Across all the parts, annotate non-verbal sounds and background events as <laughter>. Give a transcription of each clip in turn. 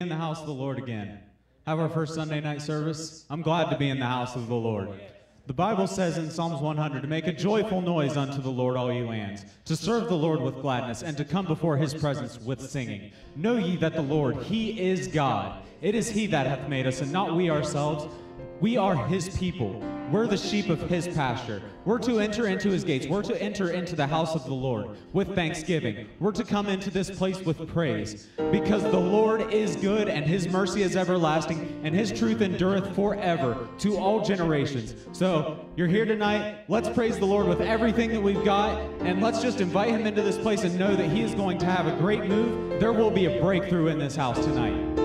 in the house of the Lord again. Have our first Sunday night service. I'm glad to be in the house of the Lord. The Bible says in Psalms 100 to make a joyful noise unto the Lord, all ye lands, to serve the Lord with gladness, and to come before his presence with singing. Know ye that the Lord, he is God. It is he that hath made us, and not we ourselves. We are his people. We're the sheep of his pasture. We're to enter into his gates. We're to enter into the house of the Lord with thanksgiving. We're to come into this place with praise because the Lord is good and his mercy is everlasting and his truth endureth forever to all generations. So you're here tonight. Let's praise the Lord with everything that we've got and let's just invite him into this place and know that he is going to have a great move. There will be a breakthrough in this house tonight.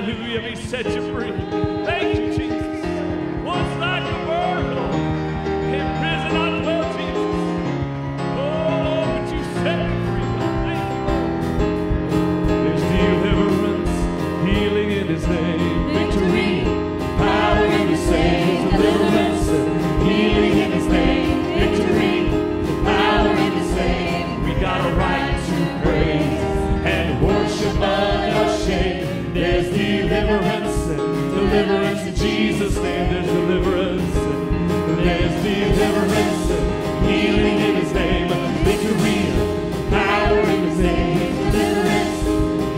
Hallelujah. He set you free. Deliverance, deliverance in Jesus' name. There's deliverance, there's deliverance, healing in His name, victory, power in His name, deliverance,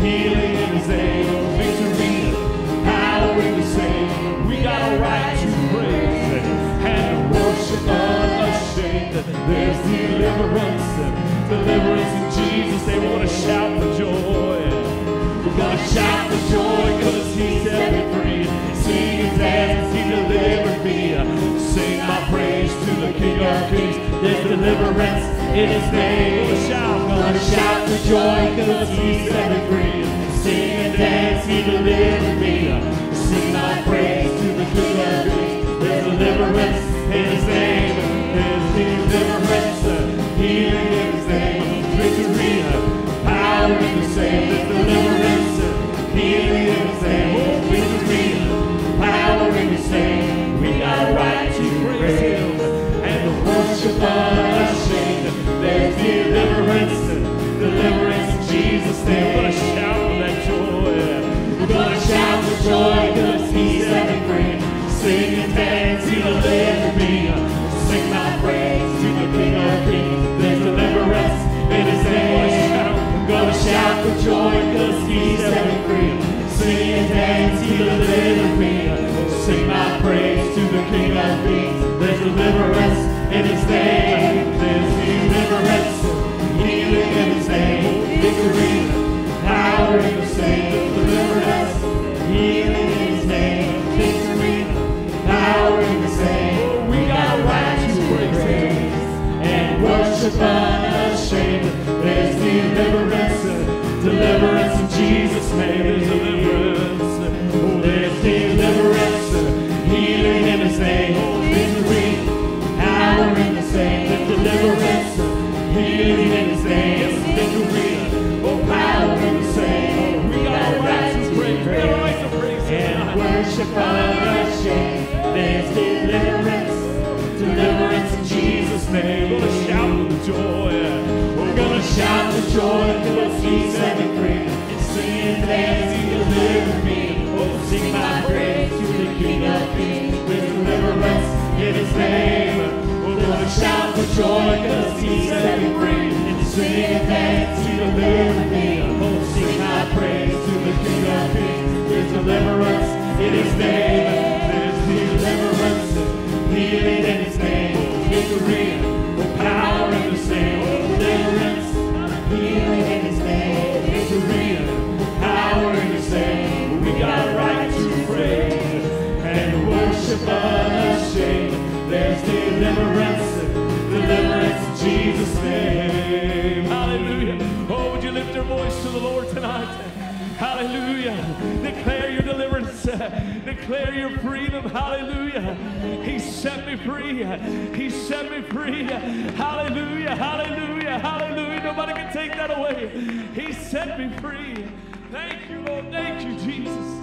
healing in His name, victory, power in His name. We got a right to praise and worship unashamed. There's deliverance, deliverance in Jesus. They want to shout for joy. We're gonna shout for joy deliverance in His name. Shout. Gonna shout for He set me free. Sing and dance, He delivered me. Sing my praise to the King of Kings. There's deliverance in His name. There's deliverance, in. Victory, power in the. Praise and to worship unashamed. There's deliverance, deliverance in Jesus' name. Gonna shout for that joy. We're gonna shout for joy worship unashamed. There's deliverance, deliverance in Jesus' name. There's deliverance, oh, there's deliverance, healing in His name. Oh, Victory, power in His name. There's deliverance, healing in His name. Victory, oh, power in His name. Oh, we got a right to praise, We got a right to praise and worship unashamed. There's deliverance, deliverance in Jesus' name. Shout joy. We're gonna shout for joy because set me free. And sing and dance, He delivered me. Oh, sing my praise to the King of Kings. There's deliverance in His name. We're gonna shout for joy because set me free. And sing and dance, He delivered me. Oh, sing my praise to the King of Kings. There's deliverance in His name. There's deliverance, healing in His name. Victory, power in the same. Deliverance, healing in His name. Victory, power in His name. We got a right to praise and worship unashamed. There's deliverance, deliverance Jesus' name. Hallelujah. Oh, would you lift your voice to the Lord tonight? Hallelujah. Declare your deliverance. <laughs> Declare your freedom. Hallelujah. He set me free. He set me free. Hallelujah. Hallelujah. Hallelujah. Nobody can take that away. He set me free. Thank you, Lord. Thank you, Jesus.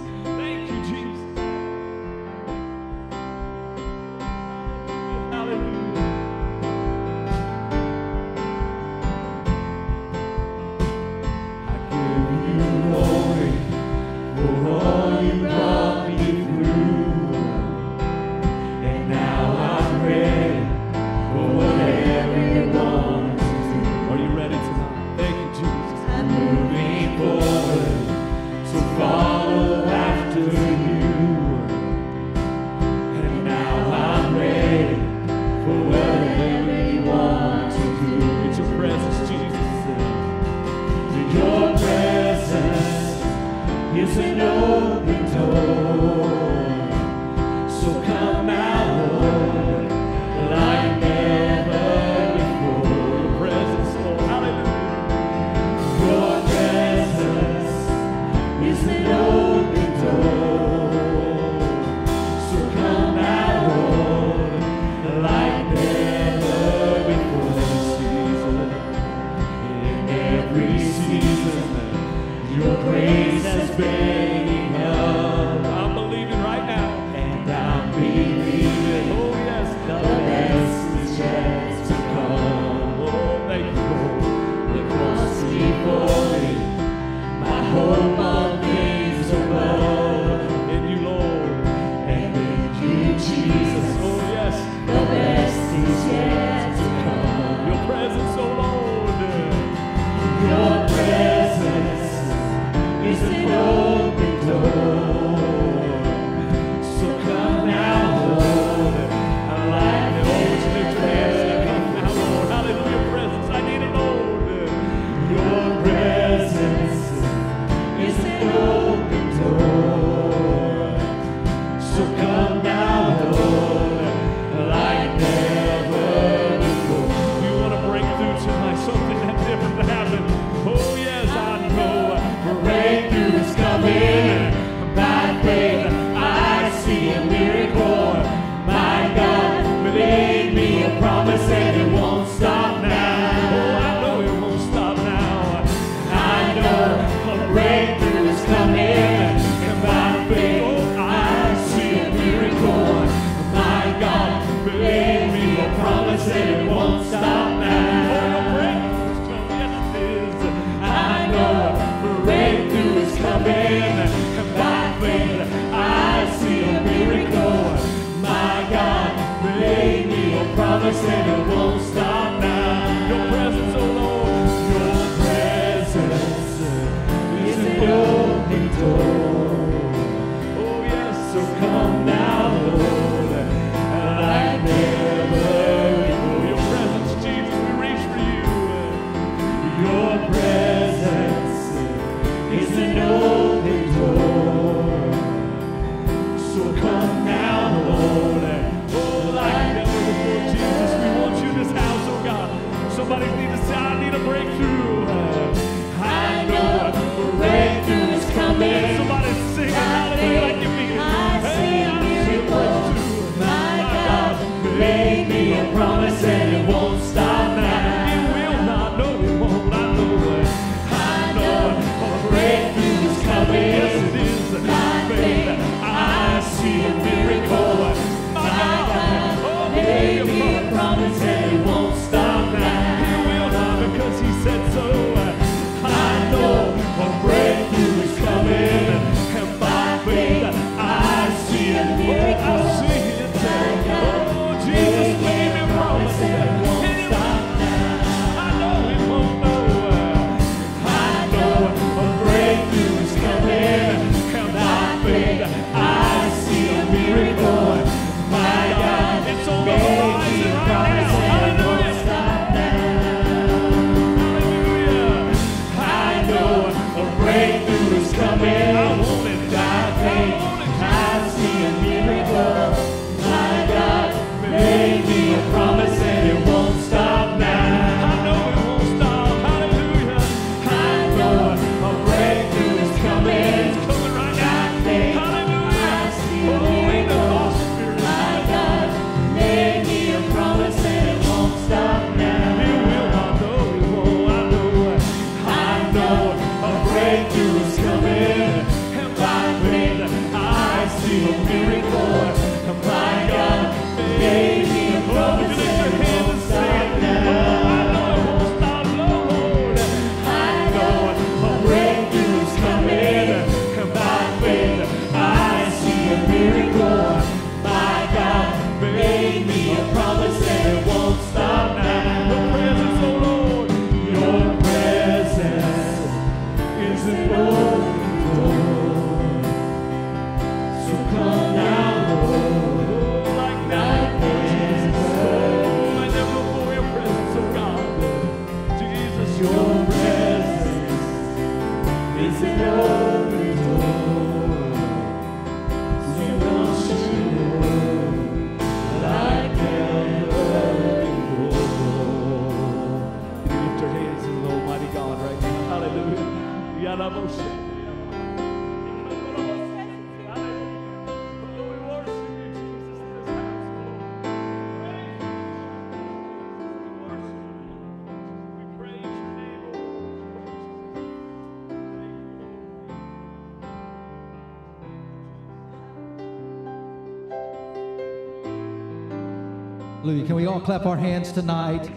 All clap our hands tonight?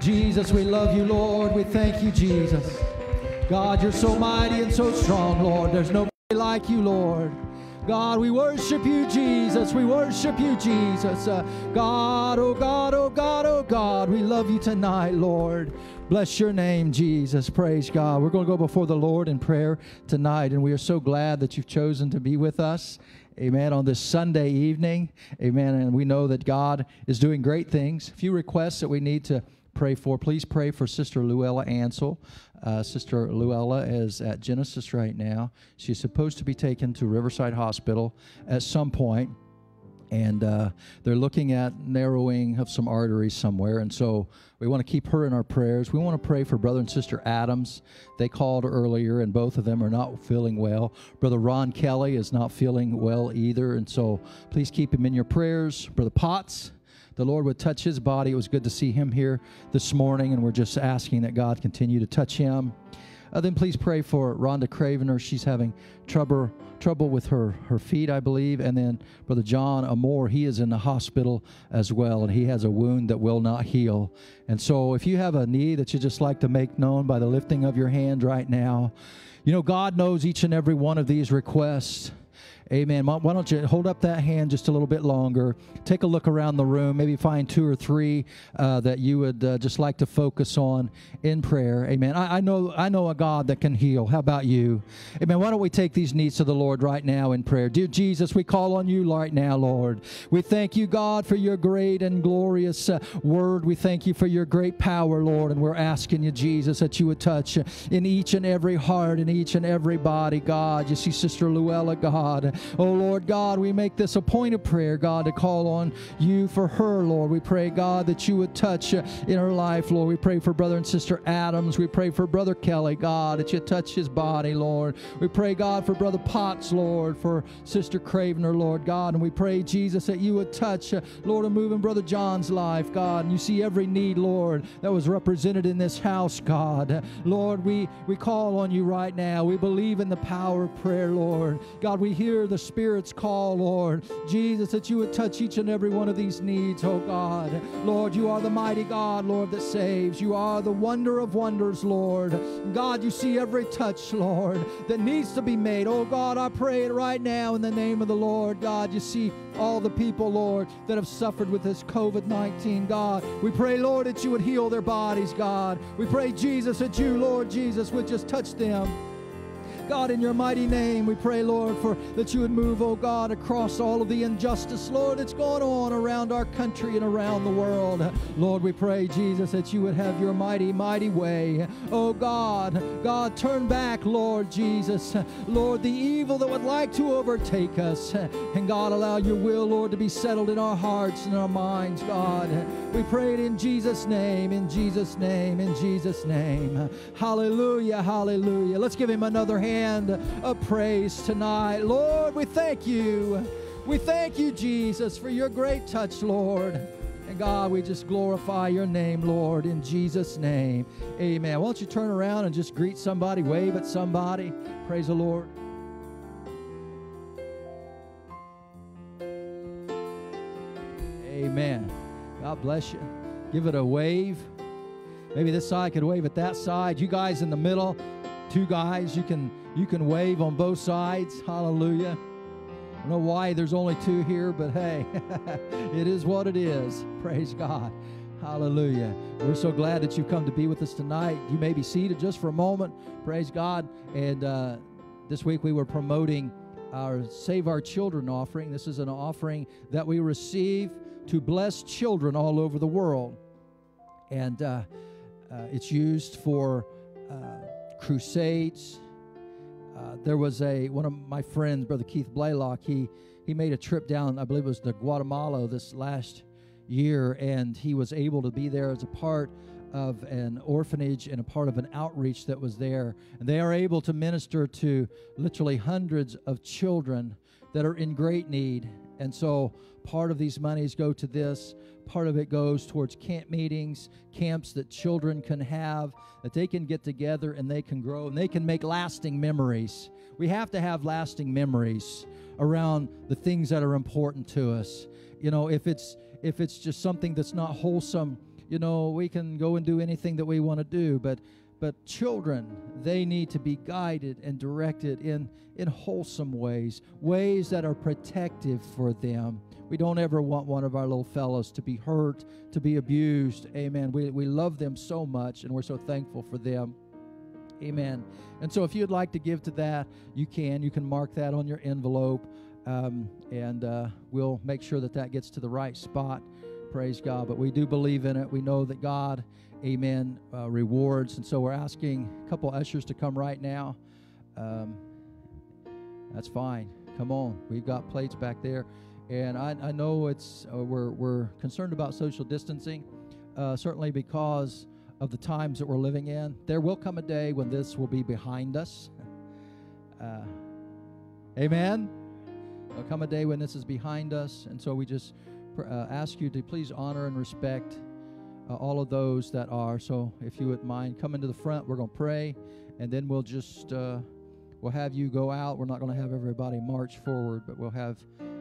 Jesus, we love you, Lord. We thank you, Jesus. God, you're so mighty and so strong, Lord. There's nobody like you, Lord. God, we worship you, Jesus. We worship you, Jesus. Uh, God, oh God, oh God, oh God, we love you tonight, Lord. Bless your name, Jesus. Praise God. We're going to go before the Lord in prayer tonight, and we are so glad that you've chosen to be with us. Amen. On this Sunday evening. Amen. And we know that God is doing great things. A few requests that we need to pray for. Please pray for Sister Luella Ansel. Uh, Sister Luella is at Genesis right now. She's supposed to be taken to Riverside Hospital at some point and uh, they're looking at narrowing of some arteries somewhere. And so we want to keep her in our prayers. We want to pray for brother and sister Adams. They called earlier, and both of them are not feeling well. Brother Ron Kelly is not feeling well either, and so please keep him in your prayers. Brother Potts. The Lord would touch his body. It was good to see him here this morning, and we're just asking that God continue to touch him. Uh, then please pray for Rhonda Cravener. She's having trouble trouble with her her feet, I believe. And then Brother John Amore, he is in the hospital as well, and he has a wound that will not heal. And so, if you have a need that you just like to make known by the lifting of your hand right now, you know God knows each and every one of these requests. Amen. Why don't you hold up that hand just a little bit longer? Take a look around the room. Maybe find two or three uh, that you would uh, just like to focus on in prayer. Amen. I, I know I know a God that can heal. How about you? Amen. Why don't we take these needs to the Lord right now in prayer? Dear Jesus, we call on you right now, Lord. We thank you, God, for your great and glorious uh, word. We thank you for your great power, Lord. And we're asking you, Jesus, that you would touch in each and every heart, in each and every body, God. You see, Sister Luella, God. Oh, Lord God, we make this a point of prayer, God, to call on you for her, Lord. We pray, God, that you would touch uh, in her life, Lord. We pray for Brother and Sister Adams. We pray for Brother Kelly, God, that you touch his body, Lord. We pray, God, for Brother Potts, Lord, for Sister Cravener, Lord God. And we pray, Jesus, that you would touch, uh, Lord, and move in Brother John's life, God. And you see every need, Lord, that was represented in this house, God. Lord, we, we call on you right now. We believe in the power of prayer, Lord. God, we hear the Spirit's call, Lord. Jesus, that you would touch each and every one of these needs, oh God. Lord, you are the mighty God, Lord, that saves. You are the wonder of wonders, Lord. God, you see every touch, Lord, that needs to be made. Oh God, I pray it right now in the name of the Lord. God, you see all the people, Lord, that have suffered with this COVID 19, God. We pray, Lord, that you would heal their bodies, God. We pray, Jesus, that you, Lord Jesus, would just touch them. God, in your mighty name, we pray, Lord, for that you would move, oh God, across all of the injustice, Lord, that's going on around our country and around the world. Lord, we pray, Jesus, that you would have your mighty, mighty way. Oh God, God, turn back, Lord Jesus. Lord, the evil that would like to overtake us. And God, allow your will, Lord, to be settled in our hearts and our minds, God. We pray it in Jesus' name, in Jesus' name, in Jesus' name. Hallelujah, hallelujah. Let's give him another hand of praise tonight. Lord, we thank you. We thank you, Jesus, for your great touch, Lord. And God, we just glorify your name, Lord, in Jesus' name. Amen. Why don't you turn around and just greet somebody, wave at somebody? Praise the Lord. Amen. God bless you. Give it a wave. Maybe this side could wave at that side. You guys in the middle, two guys, you can you can wave on both sides. Hallelujah. I don't know why there's only two here, but hey, <laughs> it is what it is. Praise God. Hallelujah. We're so glad that you've come to be with us tonight. You may be seated just for a moment. Praise God. And uh, this week we were promoting our Save Our Children offering. This is an offering that we receive to bless children all over the world. And uh, uh, it's used for uh, crusades. There was a one of my friends, Brother Keith Blaylock. He he made a trip down, I believe it was to Guatemala this last year, and he was able to be there as a part of an orphanage and a part of an outreach that was there. And they are able to minister to literally hundreds of children that are in great need. And so part of these monies go to this. Part of it goes towards camp meetings, camps that children can have, that they can get together and they can grow and they can make lasting memories. We have to have lasting memories around the things that are important to us. You know, if it's if it's just something that's not wholesome, you know, we can go and do anything that we want to do, but but children they need to be guided and directed in in wholesome ways ways that are protective for them. We don't ever want one of our little fellows to be hurt to be abused. Amen. We, we love them so much and we're so thankful for them. Amen. And so if you'd like to give to that you can. You can mark that on your envelope um, and uh, we'll make sure that that gets to the right spot. Praise god. But we do believe in it. We know that god amen, uh, rewards. And so we're asking a couple ushers to come right now. Um, that's fine. Come on. We've got plates back there. And I, I know it's uh, we're, we're concerned about social distancing, uh, certainly because of the times that we're living in. There will come a day when this will be behind us. Uh, amen. There'll come a day when this is behind us. And so we just uh, ask you to please honor and respect uh, all of those that are. So if you would mind coming to the front, we're going to pray, and then we'll just uh, we'll have you go out. We're not going to have everybody march forward, but we'll have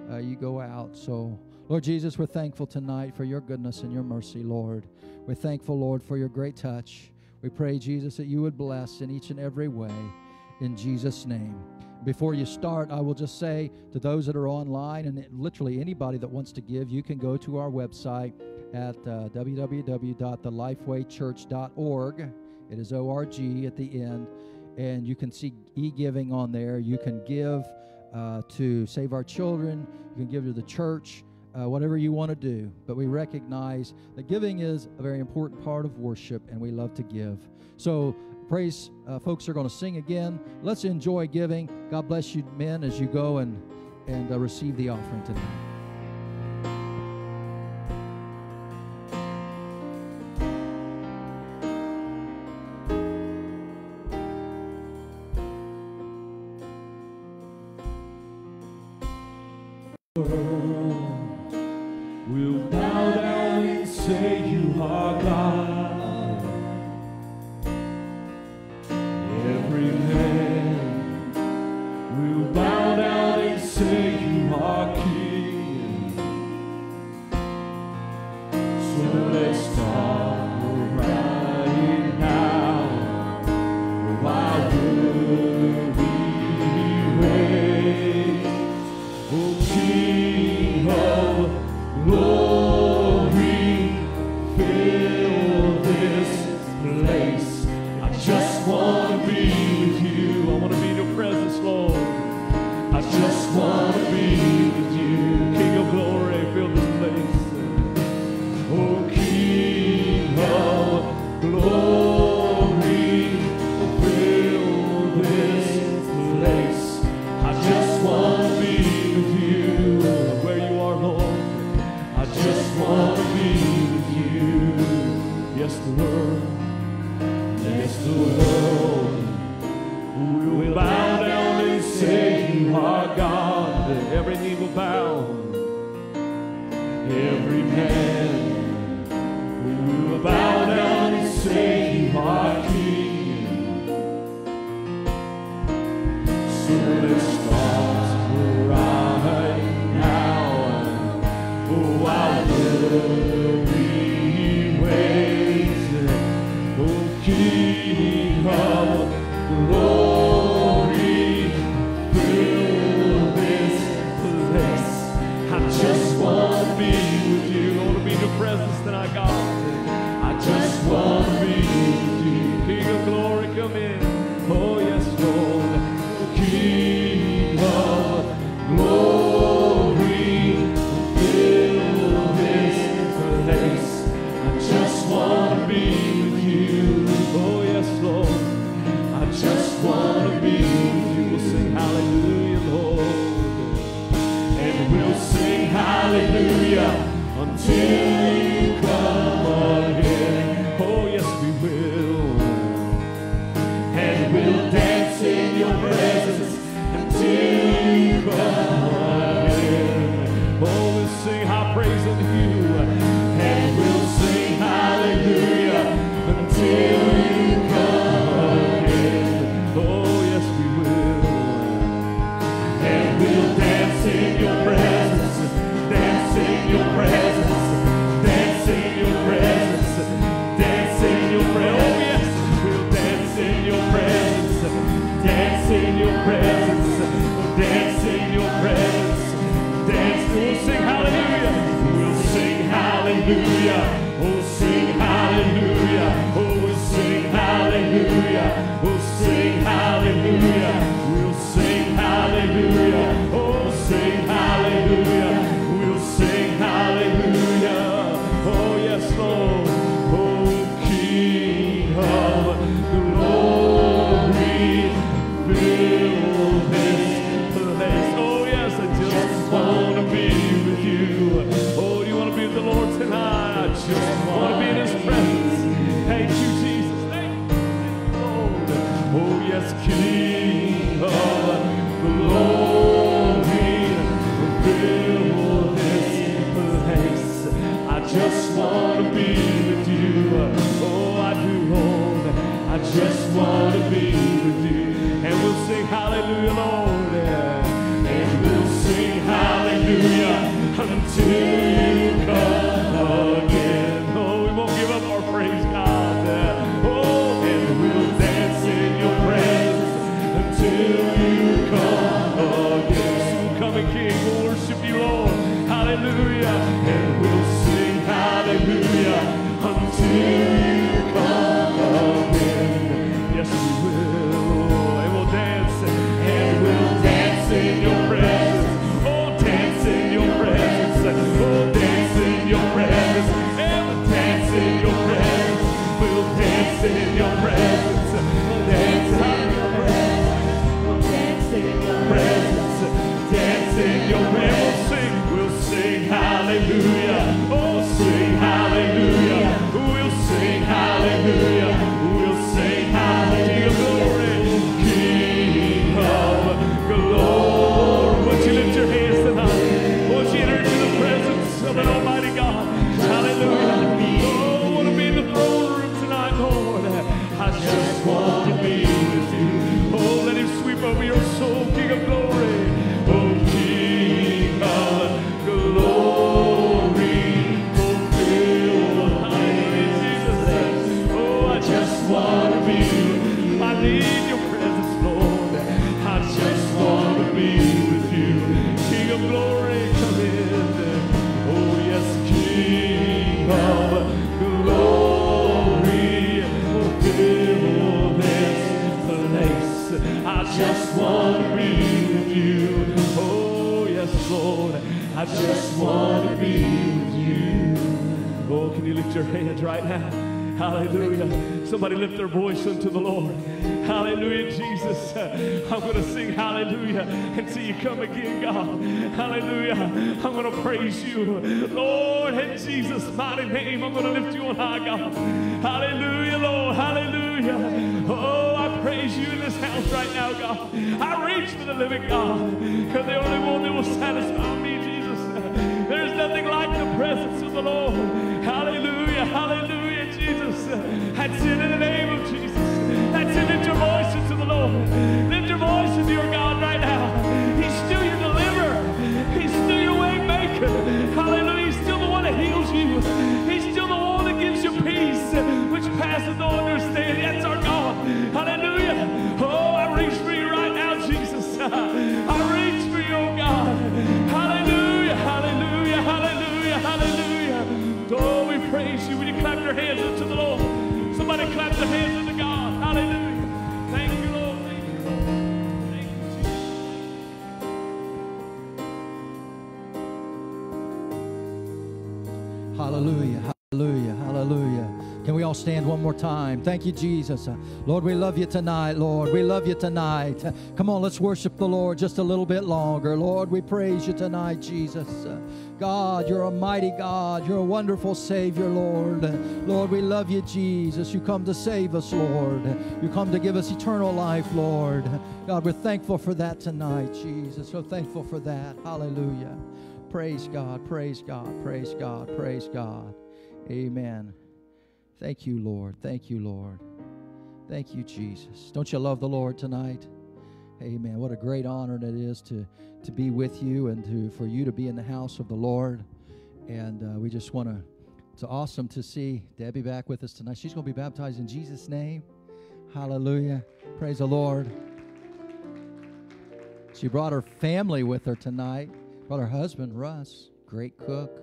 uh, you go out. So. Lord Jesus, we're thankful tonight for your goodness and your mercy, Lord. We're thankful, Lord, for your great touch. We pray, Jesus, that you would bless in each and every way in Jesus' name. Before you start, I will just say to those that are online and literally anybody that wants to give, you can go to our website at uh, www.thelifewaychurch.org. It is ORG at the end, and you can see e giving on there. You can give uh, to Save Our Children, you can give to the church. Uh, whatever you want to do, but we recognize that giving is a very important part of worship and we love to give. So, praise uh, folks are going to sing again. Let's enjoy giving. God bless you, men, as you go and, and uh, receive the offering tonight. One more time? Thank you, Jesus. Uh, Lord, we love you tonight, Lord. We love you tonight. Uh, Come on, let's worship the Lord just a little bit longer. Lord, we praise you tonight, Jesus. Uh, God, you're a mighty God. You're a wonderful Savior, Lord. Lord, we love you, Jesus. You come to save us, Lord. You come to give us eternal life, Lord. God, we're thankful for that tonight, Jesus. So thankful for that. Hallelujah. Praise God, praise God, praise God, praise God. Amen. Thank you, Lord. Thank you, Lord. Thank you, Jesus. Don't you love the Lord tonight? Amen. What a great honor it is to, to be with you and to for you to be in the house of the Lord. And uh, we just want to, it's awesome to see Debbie back with us tonight. She's going to be baptized in Jesus' name. Hallelujah. Praise the Lord. She brought her family with her tonight. Brought her husband, Russ, great cook.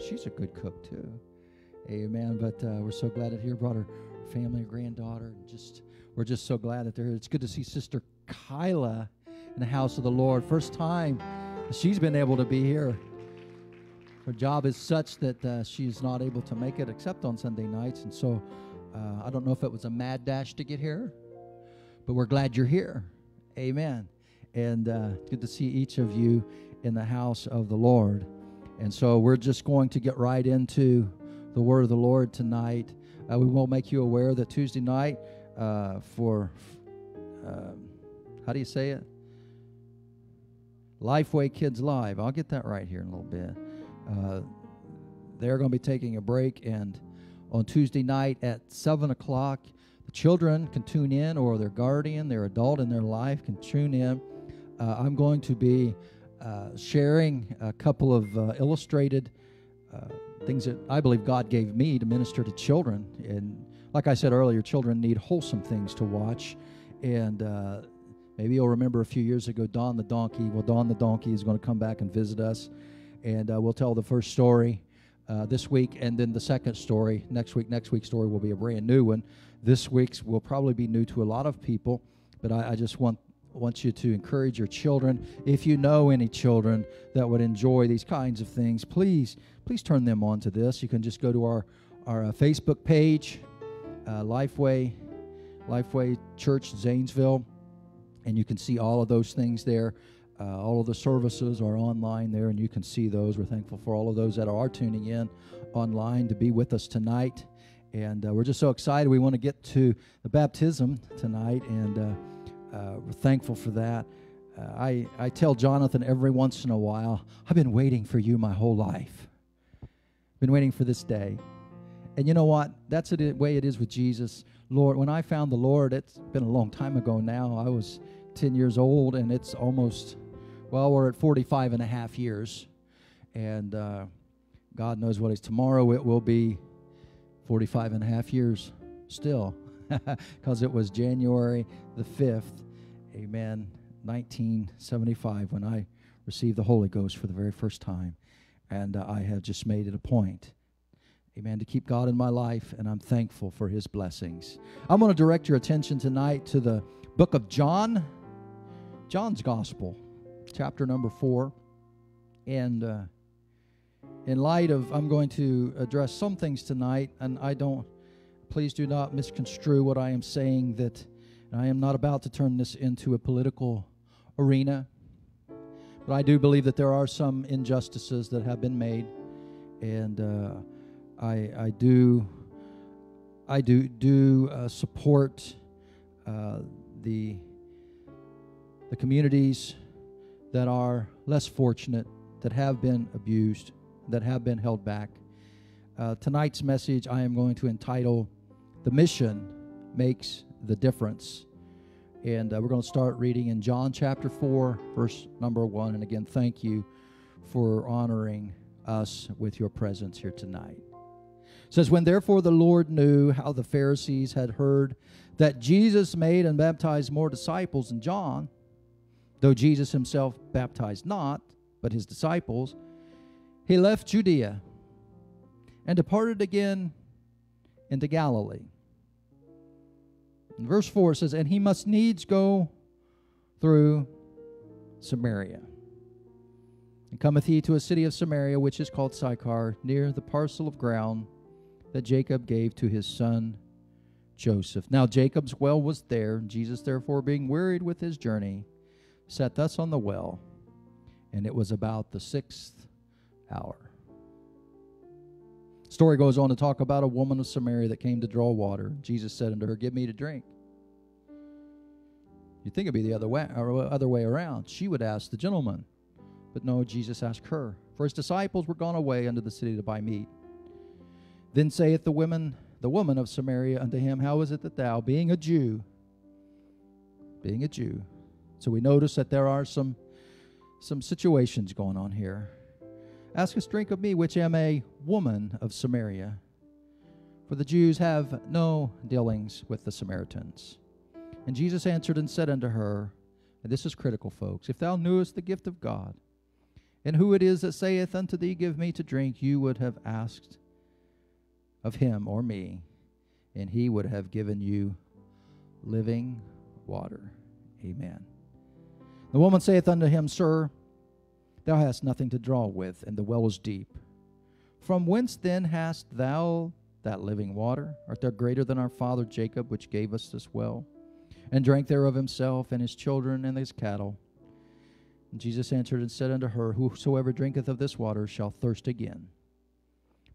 She's a good cook too. Amen. But uh, we're so glad to here Brought her family, her granddaughter. and Just we're just so glad that they're here. It's good to see Sister Kyla in the house of the Lord. First time she's been able to be here. Her job is such that uh, she's not able to make it except on Sunday nights, and so uh, I don't know if it was a mad dash to get here, but we're glad you're here. Amen. And uh, good to see each of you in the house of the Lord. And so we're just going to get right into the word of the Lord tonight. Uh, we will make you aware that Tuesday night uh, for, um, how do you say it? Lifeway Kids Live. I'll get that right here in a little bit. Uh, they're going to be taking a break, and on Tuesday night at 7 o'clock, the children can tune in, or their guardian, their adult in their life can tune in. Uh, I'm going to be uh, sharing a couple of uh, illustrated uh, things that I believe God gave me to minister to children. And like I said earlier, children need wholesome things to watch. And uh, maybe you'll remember a few years ago, Don the Donkey. Well, Don the Donkey is going to come back and visit us. And uh, we'll tell the first story uh, this week, and then the second story next week. Next week's story will be a brand new one. This week's will probably be new to a lot of people, but I, I just want want you to encourage your children. If you know any children that would enjoy these kinds of things, please, please turn them on to this. You can just go to our our uh, Facebook page, uh, Lifeway, Lifeway Church Zanesville, and you can see all of those things there. Uh, all of the services are online there, and you can see those. We're thankful for all of those that are tuning in online to be with us tonight. And uh, we're just so excited. We want to get to the baptism tonight, and uh, we're thankful for that. Uh, I, I tell Jonathan every once in a while, I've been waiting for you my whole life. Been waiting for this day. And you know what? That's the way it is with Jesus. Lord, when I found the Lord, it's been a long time ago now. I was 10 years old, and it's almost, well, we're at 45 and a half years. And uh, God knows what is tomorrow. It will be 45 and a half years still. <laughs> because it was January the 5th, amen, 1975, when I received the Holy Ghost for the very first time. And uh, I have just made it a point, amen, to keep God in my life, and I'm thankful for his blessings. I'm going to direct your attention tonight to the book of John, John's Gospel, chapter number 4. And uh, in light of, I'm going to address some things tonight, and I don't, please do not misconstrue what I am saying, that I am not about to turn this into a political arena. But I do believe that there are some injustices that have been made, and uh, I, I do, I do do uh, support uh, the the communities that are less fortunate, that have been abused, that have been held back. Uh, tonight's message I am going to entitle "The Mission Makes the Difference." And uh, we're going to start reading in John chapter 4, verse number 1. And again, thank you for honoring us with your presence here tonight. It says, When therefore the Lord knew how the Pharisees had heard that Jesus made and baptized more disciples than John, though Jesus himself baptized not, but his disciples, he left Judea and departed again into Galilee. In verse 4 says, And he must needs go through Samaria. And cometh he to a city of Samaria, which is called Sychar, near the parcel of ground that Jacob gave to his son Joseph. Now Jacob's well was there. And Jesus, therefore, being wearied with his journey, sat thus on the well, and it was about the sixth hour. Story goes on to talk about a woman of Samaria that came to draw water. Jesus said unto her, Give me to drink. You'd think it'd be the other way, other way around. She would ask the gentleman. But no, Jesus asked her. For his disciples were gone away unto the city to buy meat. Then saith the woman, the woman of Samaria unto him, How is it that thou, being a Jew, being a Jew, so we notice that there are some some situations going on here. Ask us drink of me, which am a woman of Samaria. For the Jews have no dealings with the Samaritans. And Jesus answered and said unto her, and this is critical, folks, if thou knewest the gift of God, and who it is that saith unto thee, Give me to drink, you would have asked of him or me, and he would have given you living water. Amen. The woman saith unto him, Sir, thou hast nothing to draw with, and the well is deep. From whence then hast thou that living water? Art thou greater than our father Jacob, which gave us this well, and drank thereof himself, and his children, and his cattle? And Jesus answered and said unto her, Whosoever drinketh of this water shall thirst again.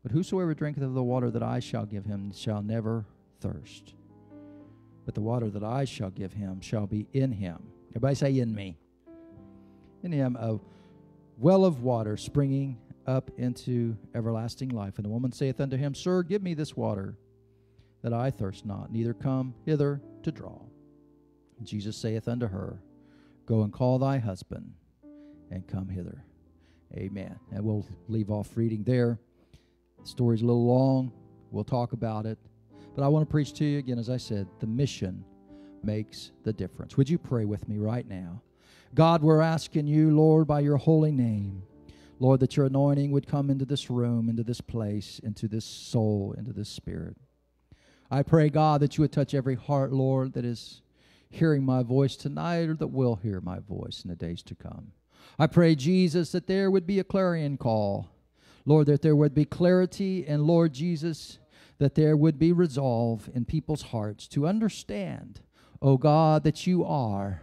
But whosoever drinketh of the water that I shall give him shall never thirst. But the water that I shall give him shall be in him. Everybody say, In me. In him a well of water springing up into everlasting life. And the woman saith unto him, Sir, give me this water, that I thirst not, neither come hither to draw. And Jesus saith unto her, Go and call thy husband, and come hither. Amen. And we'll leave off reading there. The story's a little long. We'll talk about it. But I want to preach to you again, as I said, the mission makes the difference. Would you pray with me right now? God, we're asking you, Lord, by your holy name, Lord, that your anointing would come into this room, into this place, into this soul, into this spirit. I pray, God, that you would touch every heart, Lord, that is hearing my voice tonight or that will hear my voice in the days to come. I pray, Jesus, that there would be a clarion call. Lord, that there would be clarity, and Lord Jesus, that there would be resolve in people's hearts to understand, oh God, that you are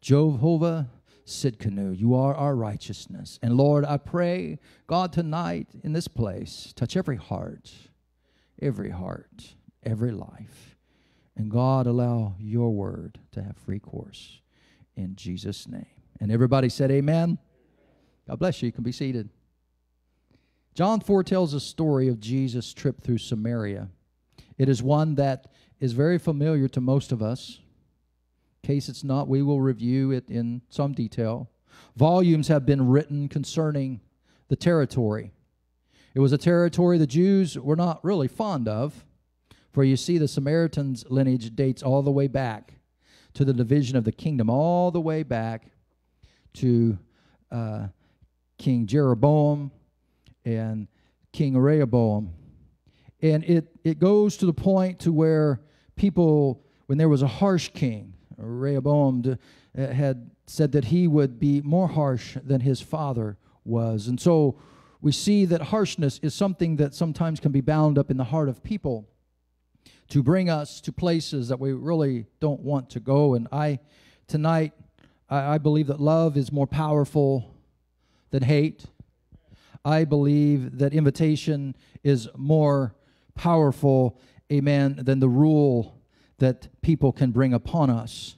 Jehovah Sidkenu. You are our righteousness. And Lord, I pray, God, tonight in this place, touch every heart, every heart, every life. And God, allow your word to have free course in Jesus' name. And everybody said, Amen. God bless you. You can be seated. John 4 tells a story of Jesus' trip through Samaria. It is one that is very familiar to most of us. Case it's not, we will review it in some detail. Volumes have been written concerning the territory. It was a territory the Jews were not really fond of, For you see, the Samaritans' lineage dates all the way back to the division of the kingdom, all the way back to uh, King Jeroboam and King Rehoboam. And it, it goes to the point to where people, when there was a harsh king, Rehoboam uh, had said that he would be more harsh than his father was. And so we see that harshness is something that sometimes can be bound up in the heart of people to bring us to places that we really don't want to go. And I, tonight, I, I believe that love is more powerful than hate. I believe that invitation is more powerful, amen, than the rule that people can bring upon us.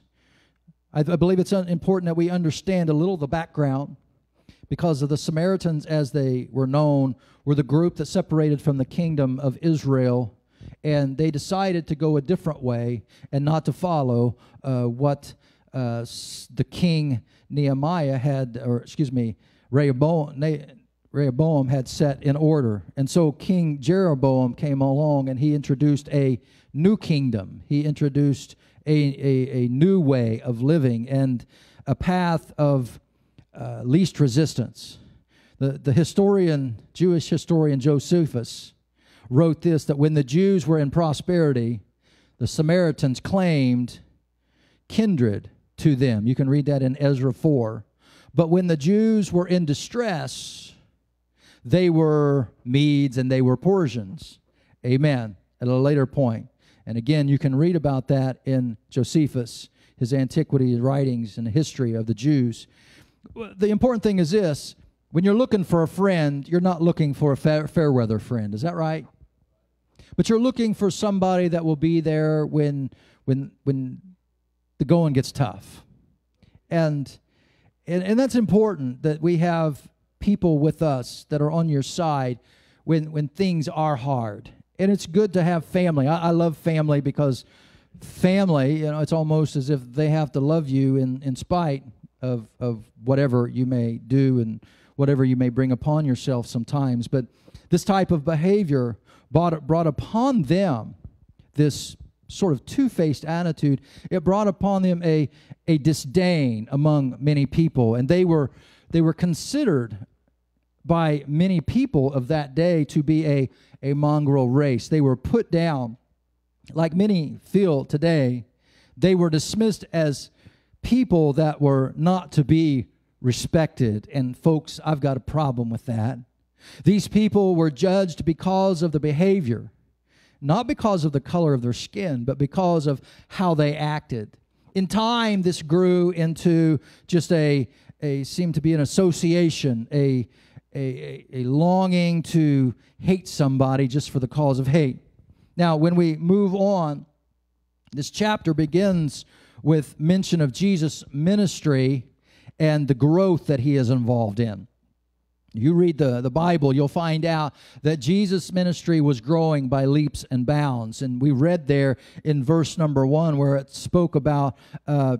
I, I believe it's important that we understand a little the background because of the Samaritans, as they were known, were the group that separated from the kingdom of Israel, and they decided to go a different way and not to follow uh, what uh, the king Nehemiah had, or excuse me, Rehoboam, Rehoboam had set in order. And so King Jeroboam came along and he introduced a new kingdom. He introduced a, a, a new way of living and a path of uh, least resistance. The, the historian, Jewish historian Josephus, wrote this that when the Jews were in prosperity, the Samaritans claimed kindred to them. You can read that in Ezra 4. But when the Jews were in distress, they were Medes and they were Persians. Amen. At a later point. And again, you can read about that in Josephus, his antiquity writings and the history of the Jews. The important thing is this when you're looking for a friend, you're not looking for a fair, fair weather friend. Is that right? But you're looking for somebody that will be there when, when, when the going gets tough. And, and, and that's important that we have people with us that are on your side when, when things are hard. And it's good to have family. I, I love family because family, you know, it's almost as if they have to love you in, in spite of, of whatever you may do and whatever you may bring upon yourself sometimes. But this type of behavior brought, brought upon them this sort of two-faced attitude it brought upon them a, a disdain among many people and they were they were considered by many people of that day to be a, a mongrel race. They were put down. Like many feel today they were dismissed as people that were not to be respected. And folks i've got a problem with that. These people were judged because of the behavior not because of the color of their skin, but because of how they acted. In time, this grew into just a, a seemed to be an association, a, a, a longing to hate somebody just for the cause of hate. Now, when we move on, this chapter begins with mention of Jesus' ministry and the growth that he is involved in. You read the, the Bible, you'll find out that Jesus' ministry was growing by leaps and bounds. And we read there in verse number one where it spoke about uh,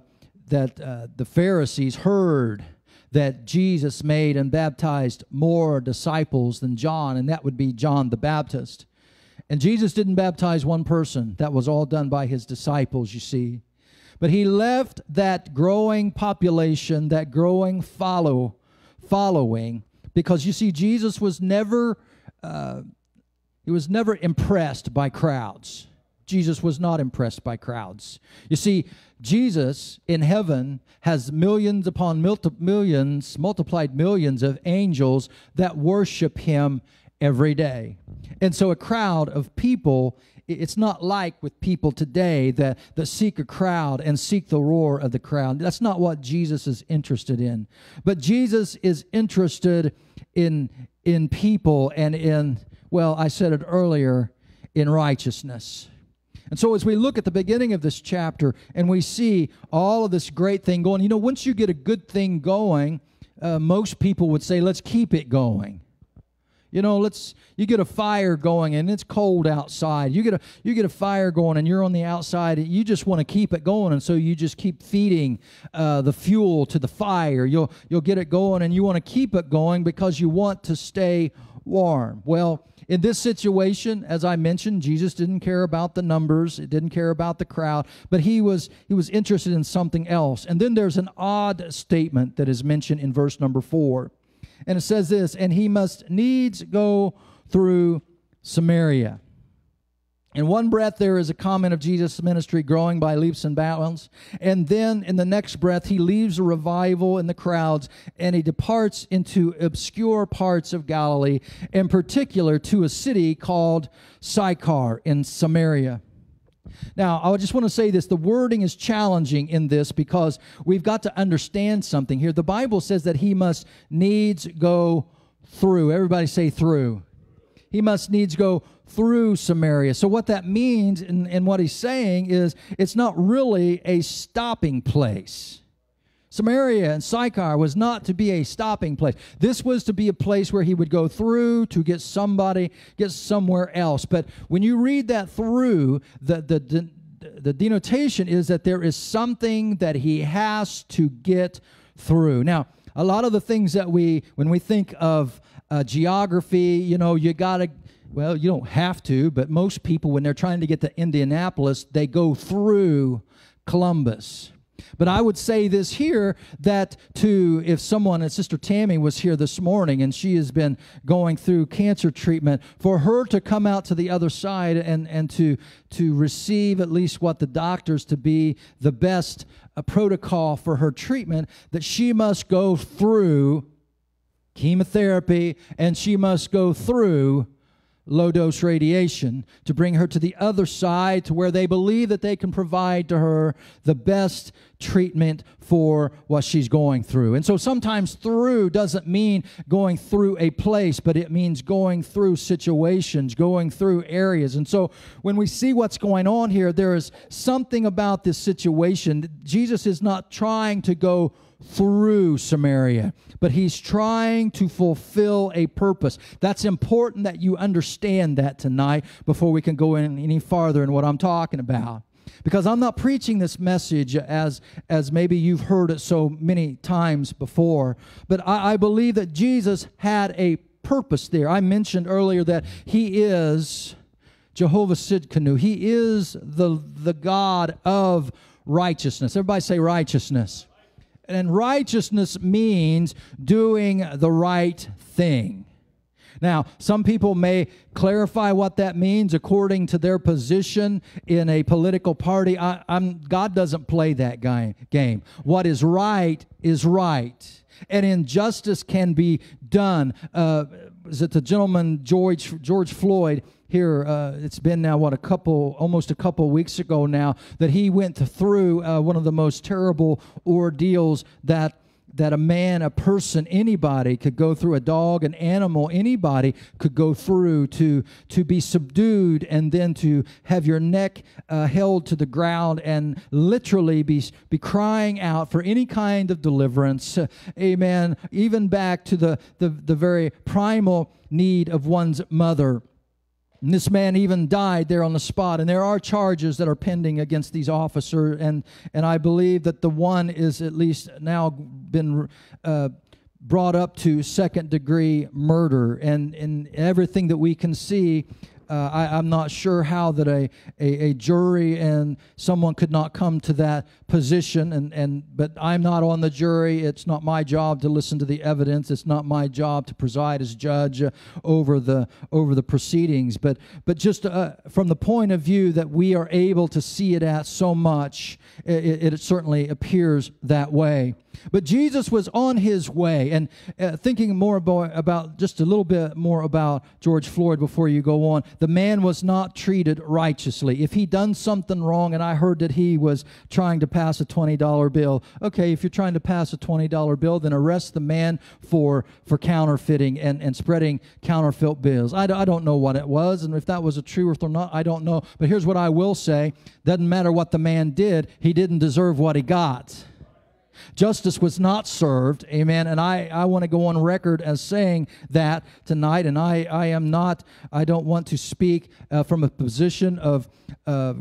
that uh, the Pharisees heard that Jesus made and baptized more disciples than John, and that would be John the Baptist. And Jesus didn't baptize one person, that was all done by his disciples, you see. But he left that growing population, that growing follow, following, because you see, Jesus was never uh, he was never impressed by crowds. Jesus was not impressed by crowds. You see, Jesus in heaven has millions upon millions, multiplied millions of angels that worship him every day. And so a crowd of people, it's not like with people today that, that seek a crowd and seek the roar of the crowd. That's not what Jesus is interested in. But Jesus is interested in, in people and in, well, I said it earlier, in righteousness. And so, as we look at the beginning of this chapter and we see all of this great thing going, you know, once you get a good thing going, uh, most people would say, let's keep it going. You know, let's you get a fire going and it's cold outside. You get a you get a fire going and you're on the outside and you just want to keep it going and so you just keep feeding uh, the fuel to the fire. You'll you'll get it going and you want to keep it going because you want to stay warm. Well, in this situation, as I mentioned, Jesus didn't care about the numbers, it didn't care about the crowd, but he was he was interested in something else. And then there's an odd statement that is mentioned in verse number 4. And it says this, and he must needs go through Samaria. In one breath, there is a comment of Jesus' ministry growing by leaps and bounds. And then in the next breath, he leaves a revival in the crowds and he departs into obscure parts of Galilee, in particular to a city called Sychar in Samaria. Now, I just want to say this the wording is challenging in this because we've got to understand something here. The Bible says that he must needs go through. Everybody say through. He must needs go through Samaria. So, what that means and, and what he's saying is it's not really a stopping place. Samaria and Sychar was not to be a stopping place. This was to be a place where he would go through to get somebody, get somewhere else. But when you read that through, the, the, the, the denotation is that there is something that he has to get through. Now, a lot of the things that we, when we think of uh, geography, you know, you got to well, you don't have to, but most people, when they're trying to get to Indianapolis, they go through Columbus. But I would say this here that to if someone, and Sister Tammy was here this morning and she has been going through cancer treatment, for her to come out to the other side and, and to, to receive at least what the doctors to be the best uh, protocol for her treatment, that she must go through chemotherapy and she must go through low dose radiation to bring her to the other side to where they believe that they can provide to her the best treatment for what she's going through. And so sometimes through doesn't mean going through a place, but it means going through situations, going through areas. And so when we see what's going on here, there is something about this situation. Jesus is not trying to go through Samaria, but he's trying to fulfill a purpose. That's important that you understand that tonight before we can go in any farther in what I'm talking about. Because I'm not preaching this message as, as maybe you've heard it so many times before, but I, I believe that Jesus had a purpose there. I mentioned earlier that he is Jehovah Sidkenu. He is the, the God of righteousness. Everybody say righteousness. And righteousness means doing the right thing. Now, some people may clarify what that means according to their position in a political party. I'm God doesn't play that game. What is right is right, and injustice can be done. Uh, is it the gentleman George George Floyd? Here uh, it's been now what a couple almost a couple weeks ago now that he went through uh, one of the most terrible ordeals that that a man, a person, anybody could go through, a dog, an animal, anybody could go through to, to be subdued and then to have your neck uh, held to the ground and literally be, be crying out for any kind of deliverance. Uh, amen. Even back to the, the, the very primal need of one's mother. And this man even died there on the spot. And there are charges that are pending against these officers. And, and I believe that the one is at least now been uh, brought up to second degree murder. And, and everything that we can see, uh, I, am not sure how that a, a, a, jury and someone could not come to that position. And, and but I'm not on the jury. It's not my job to listen to the evidence. It's not my job to preside as judge over the over the proceedings. But but just uh, from the point of view that we are able to see it at so much, it, it certainly appears that way. But Jesus was on his way. And uh, thinking more about, about just a little bit more about George Floyd before you go on, the man was not treated righteously. If he done something wrong, and I heard that he was trying to pass a $20 bill, okay, if you're trying to pass a $20 bill, then arrest the man for, for counterfeiting and, and spreading counterfeit bills. I, I don't know what it was, and if that was a truth or not, I don't know. But here's what I will say doesn't matter what the man did, he didn't deserve what he got. Justice was not served, amen. And I, I want to go on record as saying that tonight. And I, I am not, I don't want to speak uh, from a position of uh,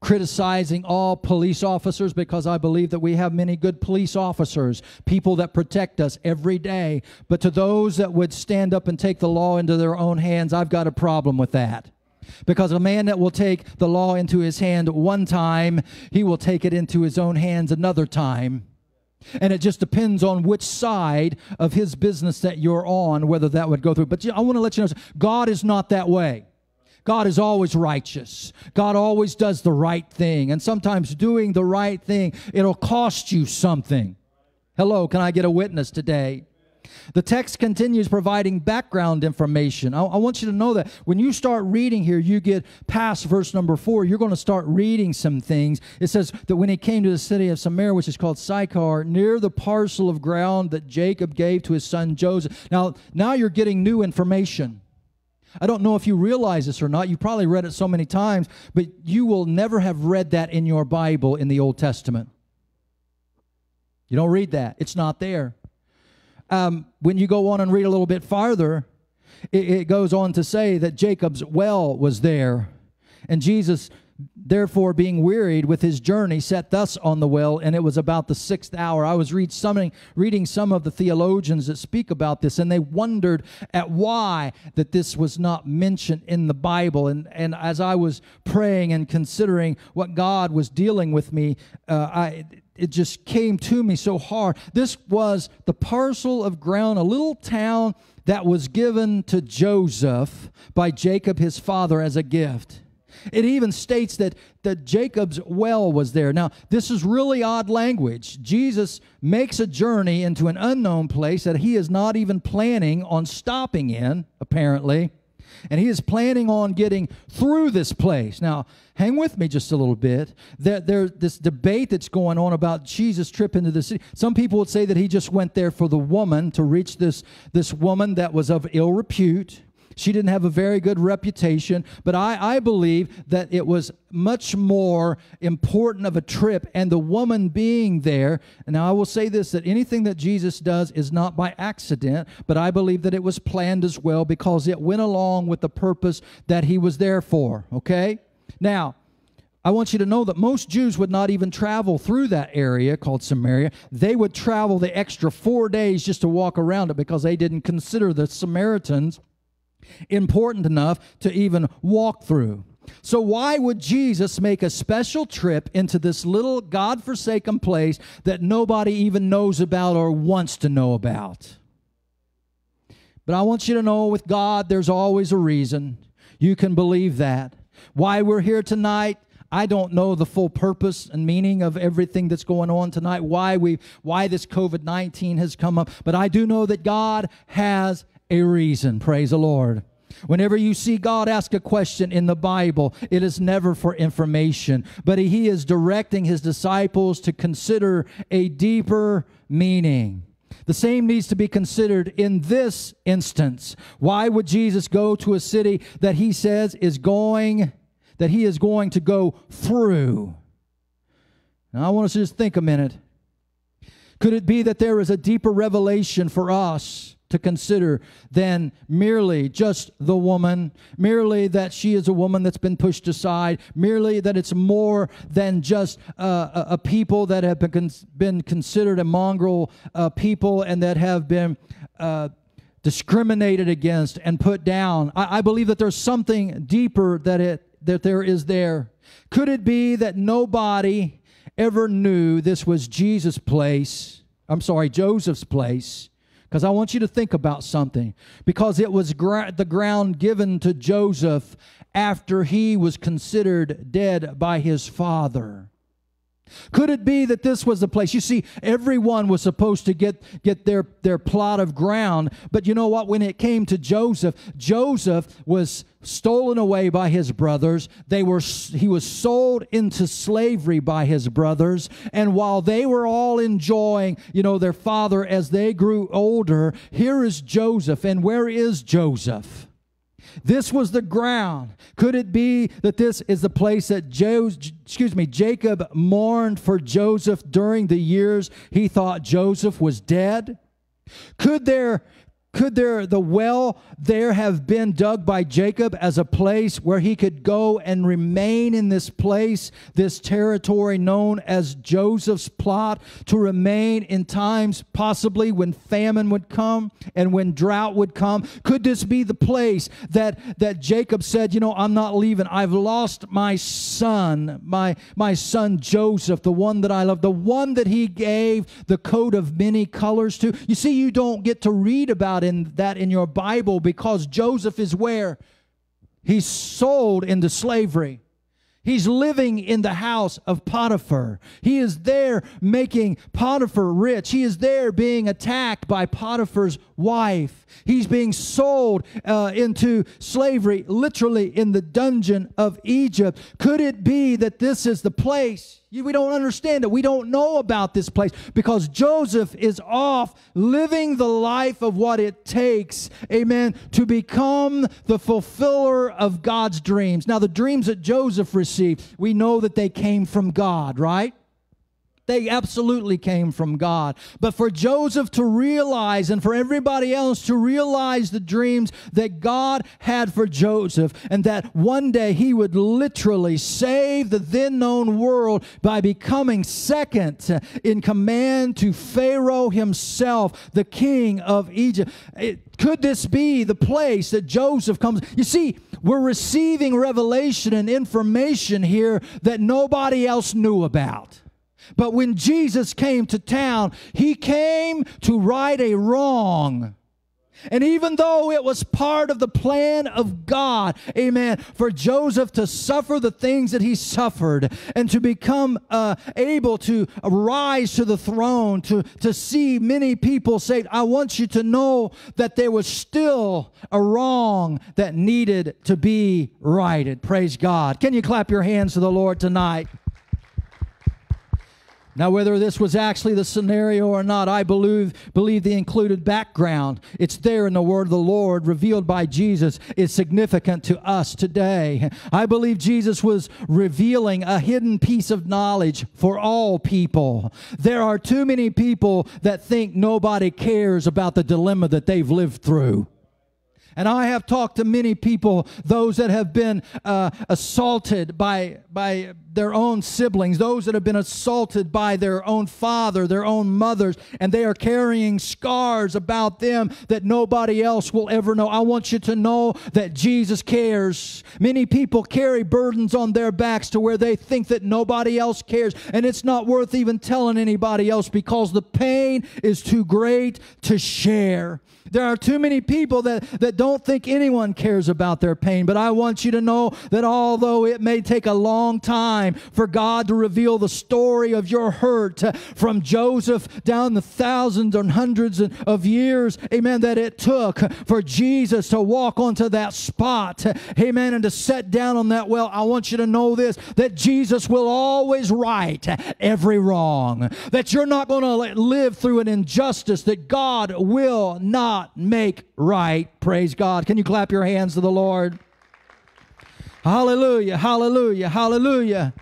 criticizing all police officers because I believe that we have many good police officers, people that protect us every day. But to those that would stand up and take the law into their own hands, I've got a problem with that. Because a man that will take the law into his hand one time, he will take it into his own hands another time. And it just depends on which side of his business that you're on, whether that would go through. But I want to let you know God is not that way. God is always righteous. God always does the right thing. And sometimes doing the right thing, it'll cost you something. Hello, can I get a witness today? The text continues providing background information. I, I, want you to know that when you start reading here, you get past verse number four, you're going to start reading some things. It says that when he came to the city of Samaria, which is called Sychar, near the parcel of ground that Jacob gave to his son Joseph. Now, now you're getting new information. I don't know if you realize this or not. You probably read it so many times, but you will never have read that in your Bible in the Old Testament. You don't read that, it's not there. Um, when you go on and read a little bit farther, it, it goes on to say that Jacob's well was there. And Jesus therefore being wearied with his journey sat thus on the well and it was about the sixth hour i was read reading some of the theologians that speak about this and they wondered at why that this was not mentioned in the bible and, and as i was praying and considering what god was dealing with me uh, I, it just came to me so hard this was the parcel of ground a little town that was given to joseph by jacob his father as a gift it even states that, that Jacob's well was there. Now, this is really odd language. Jesus makes a journey into an unknown place that he is not even planning on stopping in, apparently. And he is planning on getting through this place. Now, hang with me just a little bit. There, there's this debate that's going on about Jesus' trip into the city. Some people would say that he just went there for the woman to reach this, this woman that was of ill repute she didn't have a very good reputation, but I, I believe that it was much more important of a trip and the woman being there. Now I will say this that anything that Jesus does is not by accident, but I believe that it was planned as well because it went along with the purpose that he was there for. Okay? Now, I want you to know that most Jews would not even travel through that area called Samaria. They would travel the extra four days just to walk around it because they didn't consider the Samaritans important enough to even walk through. So, why would Jesus make a special trip into this little God forsaken place that nobody even knows about or wants to know about? But I want you to know with God, there's always a reason. You can believe that. Why we're here tonight, I don't know the full purpose and meaning of everything that's going on tonight, why we why this COVID-19 has come up, but I do know that God has a reason. Praise the Lord. Whenever you see God ask a question in the Bible, it is never for information, but He is directing His disciples to consider a deeper meaning. The same needs to be considered in this instance. Why would Jesus go to a city that He says is going, that He is going to go through? Now, I want us to just think a minute. Could it be that there is a deeper revelation for us? To consider than merely just the woman, merely that she is a woman that's been pushed aside, merely that it's more than just uh, a, a, people that have been, been considered a mongrel uh, people and that have been. Uh, discriminated against and put down. I, I believe that there's something deeper that it that there is there. Could it be that nobody ever knew this was Jesus' place? I'm sorry, Joseph's place because I want you to think about something. Because it was gra- the ground given to Joseph after he was considered dead by his father. Could it be that this was the place? You see, everyone was supposed to get, get their, their plot of ground, but you know what? When it came to Joseph, Joseph was stolen away by his brothers. They were, he was sold into slavery by his brothers. And while they were all enjoying, you know, their father as they grew older, here is Joseph. And where is Joseph? This was the ground. Could it be that this is the place that jo- excuse me, Jacob mourned for Joseph during the years he thought Joseph was dead? Could there could there the well there have been dug by Jacob as a place where he could go and remain in this place, this territory known as Joseph's plot, to remain in times possibly when famine would come and when drought would come? Could this be the place that that Jacob said, you know, I'm not leaving. I've lost my son, my my son Joseph, the one that I love, the one that he gave the coat of many colors to. You see, you don't get to read about in that in your Bible because Joseph is where he's sold into slavery. He's living in the house of Potiphar. He is there making Potiphar rich. He is there being attacked by Potiphar's wife. He's being sold uh, into slavery, literally in the dungeon of Egypt. Could it be that this is the place? We don't understand it. We don't know about this place because Joseph is off living the life of what it takes, amen, to become the fulfiller of God's dreams. Now, the dreams that Joseph received, we know that they came from God, right? They absolutely came from God. But for Joseph to realize and for everybody else to realize the dreams that God had for Joseph and that one day he would literally save the then known world by becoming second in command to Pharaoh himself, the king of Egypt. It- could this be the place that Joseph comes? You see, we're receiving revelation and information here that nobody else knew about. But when Jesus came to town, he came to right a wrong. And even though it was part of the plan of God, amen, for Joseph to suffer the things that he suffered and to become uh, able to rise to the throne, to, to see many people saved, I want you to know that there was still a wrong that needed to be righted. Praise God. Can you clap your hands to the Lord tonight? Now, whether this was actually the scenario or not, I believe, believe the included background. It's there in the word of the Lord, revealed by Jesus, is significant to us today. I believe Jesus was revealing a hidden piece of knowledge for all people. There are too many people that think nobody cares about the dilemma that they've lived through. And I have talked to many people, those that have been uh, assaulted by, by their own siblings, those that have been assaulted by their own father, their own mothers, and they are carrying scars about them that nobody else will ever know. I want you to know that Jesus cares. Many people carry burdens on their backs to where they think that nobody else cares, and it's not worth even telling anybody else because the pain is too great to share. There are too many people that, that don't think anyone cares about their pain, but I want you to know that although it may take a long time for God to reveal the story of your hurt uh, from Joseph down the thousands and hundreds of years, amen, that it took for Jesus to walk onto that spot, uh, amen, and to set down on that well, I want you to know this that Jesus will always right every wrong, that you're not going to live through an injustice that God will not make right. Praise God. Can you clap your hands to the Lord? Hallelujah, hallelujah, hallelujah.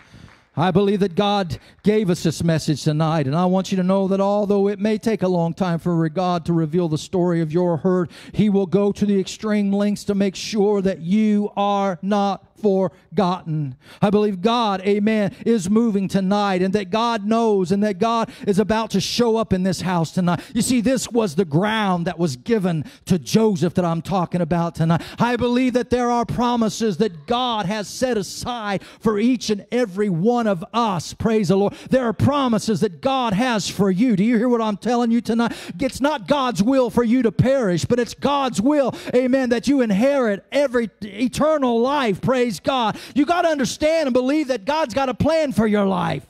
I believe that God gave us this message tonight, and I want you to know that although it may take a long time for God to reveal the story of your hurt, He will go to the extreme lengths to make sure that you are not forgotten. I believe God, amen, is moving tonight and that God knows and that God is about to show up in this house tonight. You see, this was the ground that was given to Joseph that I'm talking about tonight. I believe that there are promises that God has set aside for each and every one of us. Praise the Lord. There are promises that God has for you. Do you hear what I'm telling you tonight? It's not God's will for you to perish, but it's God's will, amen, that you inherit every eternal life. Praise God. You got to understand and believe that God's got a plan for your life.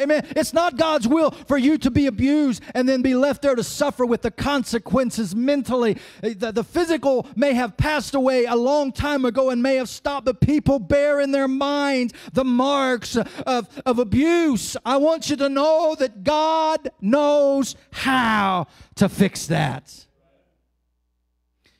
Amen. It's not God's will for you to be abused and then be left there to suffer with the consequences mentally. Eh, the, the physical may have passed away a long time ago and may have stopped, but people bear in their minds the marks of, of abuse. I want you to know that God knows how to fix that.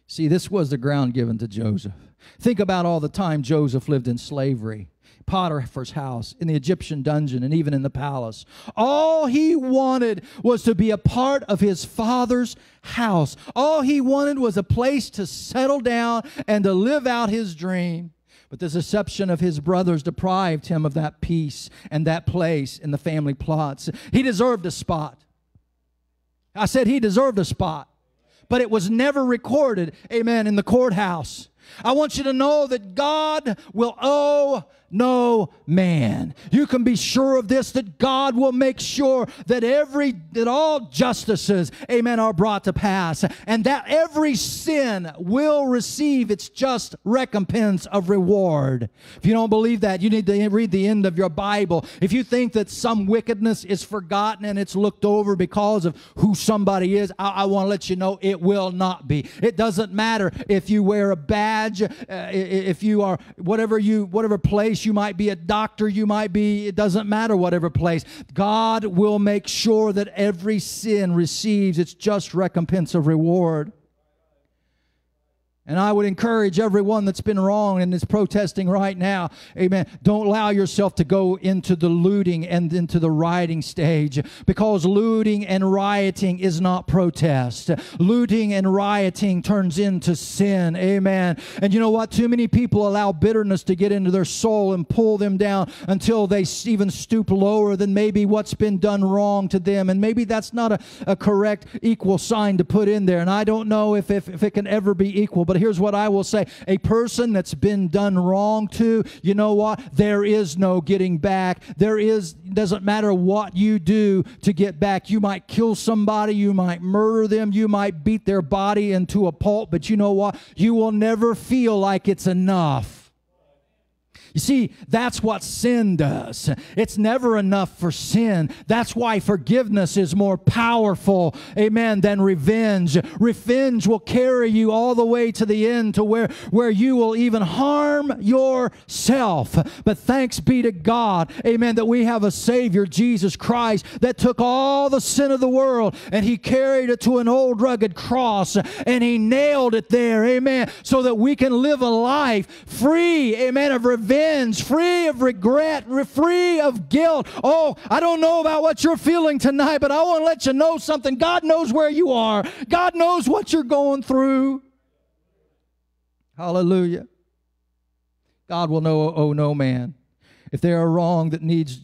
See, this was the ground given to Joseph. Think about all the time Joseph lived in slavery. Potiphar's house, in the Egyptian dungeon, and even in the palace. All he wanted was to be a part of his father's house. All he wanted was a place to settle down and to live out his dream. But the deception of his brothers deprived him of that peace and that place in the family plots. He deserved a spot. I said he deserved a spot, but it was never recorded, amen, in the courthouse. I want you to know that God will owe no man. You can be sure of this that God will make sure that every that all justices, amen, are brought to pass and that every sin will receive its just recompense of reward. If you don't believe that, you need to read the end of your Bible. If you think that some wickedness is forgotten and it's looked over because of who somebody is, I, I want to let you know it will not be. It doesn't matter if you wear a badge, uh, if you are whatever you whatever place you might be a doctor, you might be, it doesn't matter whatever place. God will make sure that every sin receives its just recompense of reward. And I would encourage everyone that's been wrong and is protesting right now, amen, don't allow yourself to go into the looting and into the rioting stage because looting and rioting is not protest. Looting and rioting turns into sin, amen. And you know what? Too many people allow bitterness to get into their soul and pull them down until they even stoop lower than maybe what's been done wrong to them. And maybe that's not a, a correct equal sign to put in there. And I don't know if, if, if it can ever be equal, but here's what I will say a person that's been done wrong to, you know what? There is no getting back. There is, doesn't matter what you do to get back. You might kill somebody, you might murder them, you might beat their body into a pulp, but you know what? You will never feel like it's enough. You see, that's what sin does. It's never enough for sin. That's why forgiveness is more powerful, amen, than revenge. Revenge will carry you all the way to the end to where, where you will even harm yourself. But thanks be to God, amen, that we have a Savior, Jesus Christ, that took all the sin of the world and He carried it to an old rugged cross and He nailed it there, amen, so that we can live a life free, amen, of revenge free of regret, free of guilt. Oh, I don't know about what you're feeling tonight, but I want to let you know something. God knows where you are, God knows what you're going through. Hallelujah. God will know oh, no man. If there are wrong that needs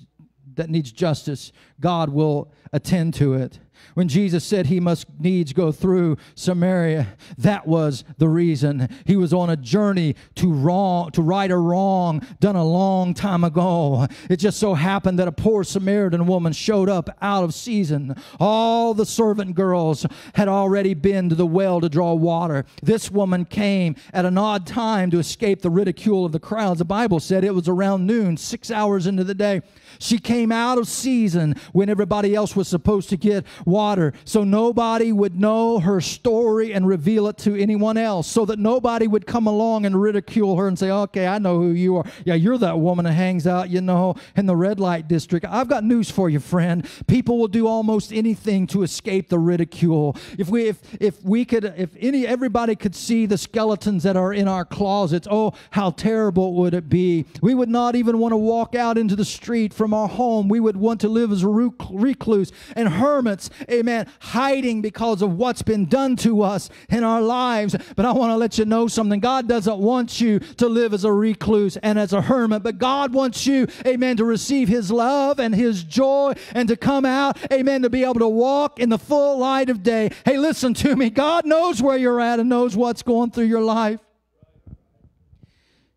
that needs justice, God will attend to it. When Jesus said he must needs go through Samaria, that was the reason. He was on a journey to wrong to right a wrong done a long time ago. It just so happened that a poor Samaritan woman showed up out of season. All the servant girls had already been to the well to draw water. This woman came at an odd time to escape the ridicule of the crowds. The Bible said it was around noon, 6 hours into the day. She came out of season when everybody else was supposed to get water. So nobody would know her story and reveal it to anyone else. So that nobody would come along and ridicule her and say, okay, I know who you are. Yeah, you're that woman that hangs out, you know, in the red light district. I've got news for you, friend. People will do almost anything to escape the ridicule. If we if if we could if any everybody could see the skeletons that are in our closets, oh, how terrible would it be? We would not even want to walk out into the street from our home. We would want to live as recluse and hermits, amen, hiding because of what's been done to us in our lives. But I want to let you know something. God doesn't want you to live as a recluse and as a hermit, but God wants you, amen, to receive His love and His joy and to come out, amen, to be able to walk in the full light of day. Hey, listen to me. God knows where you're at and knows what's going through your life.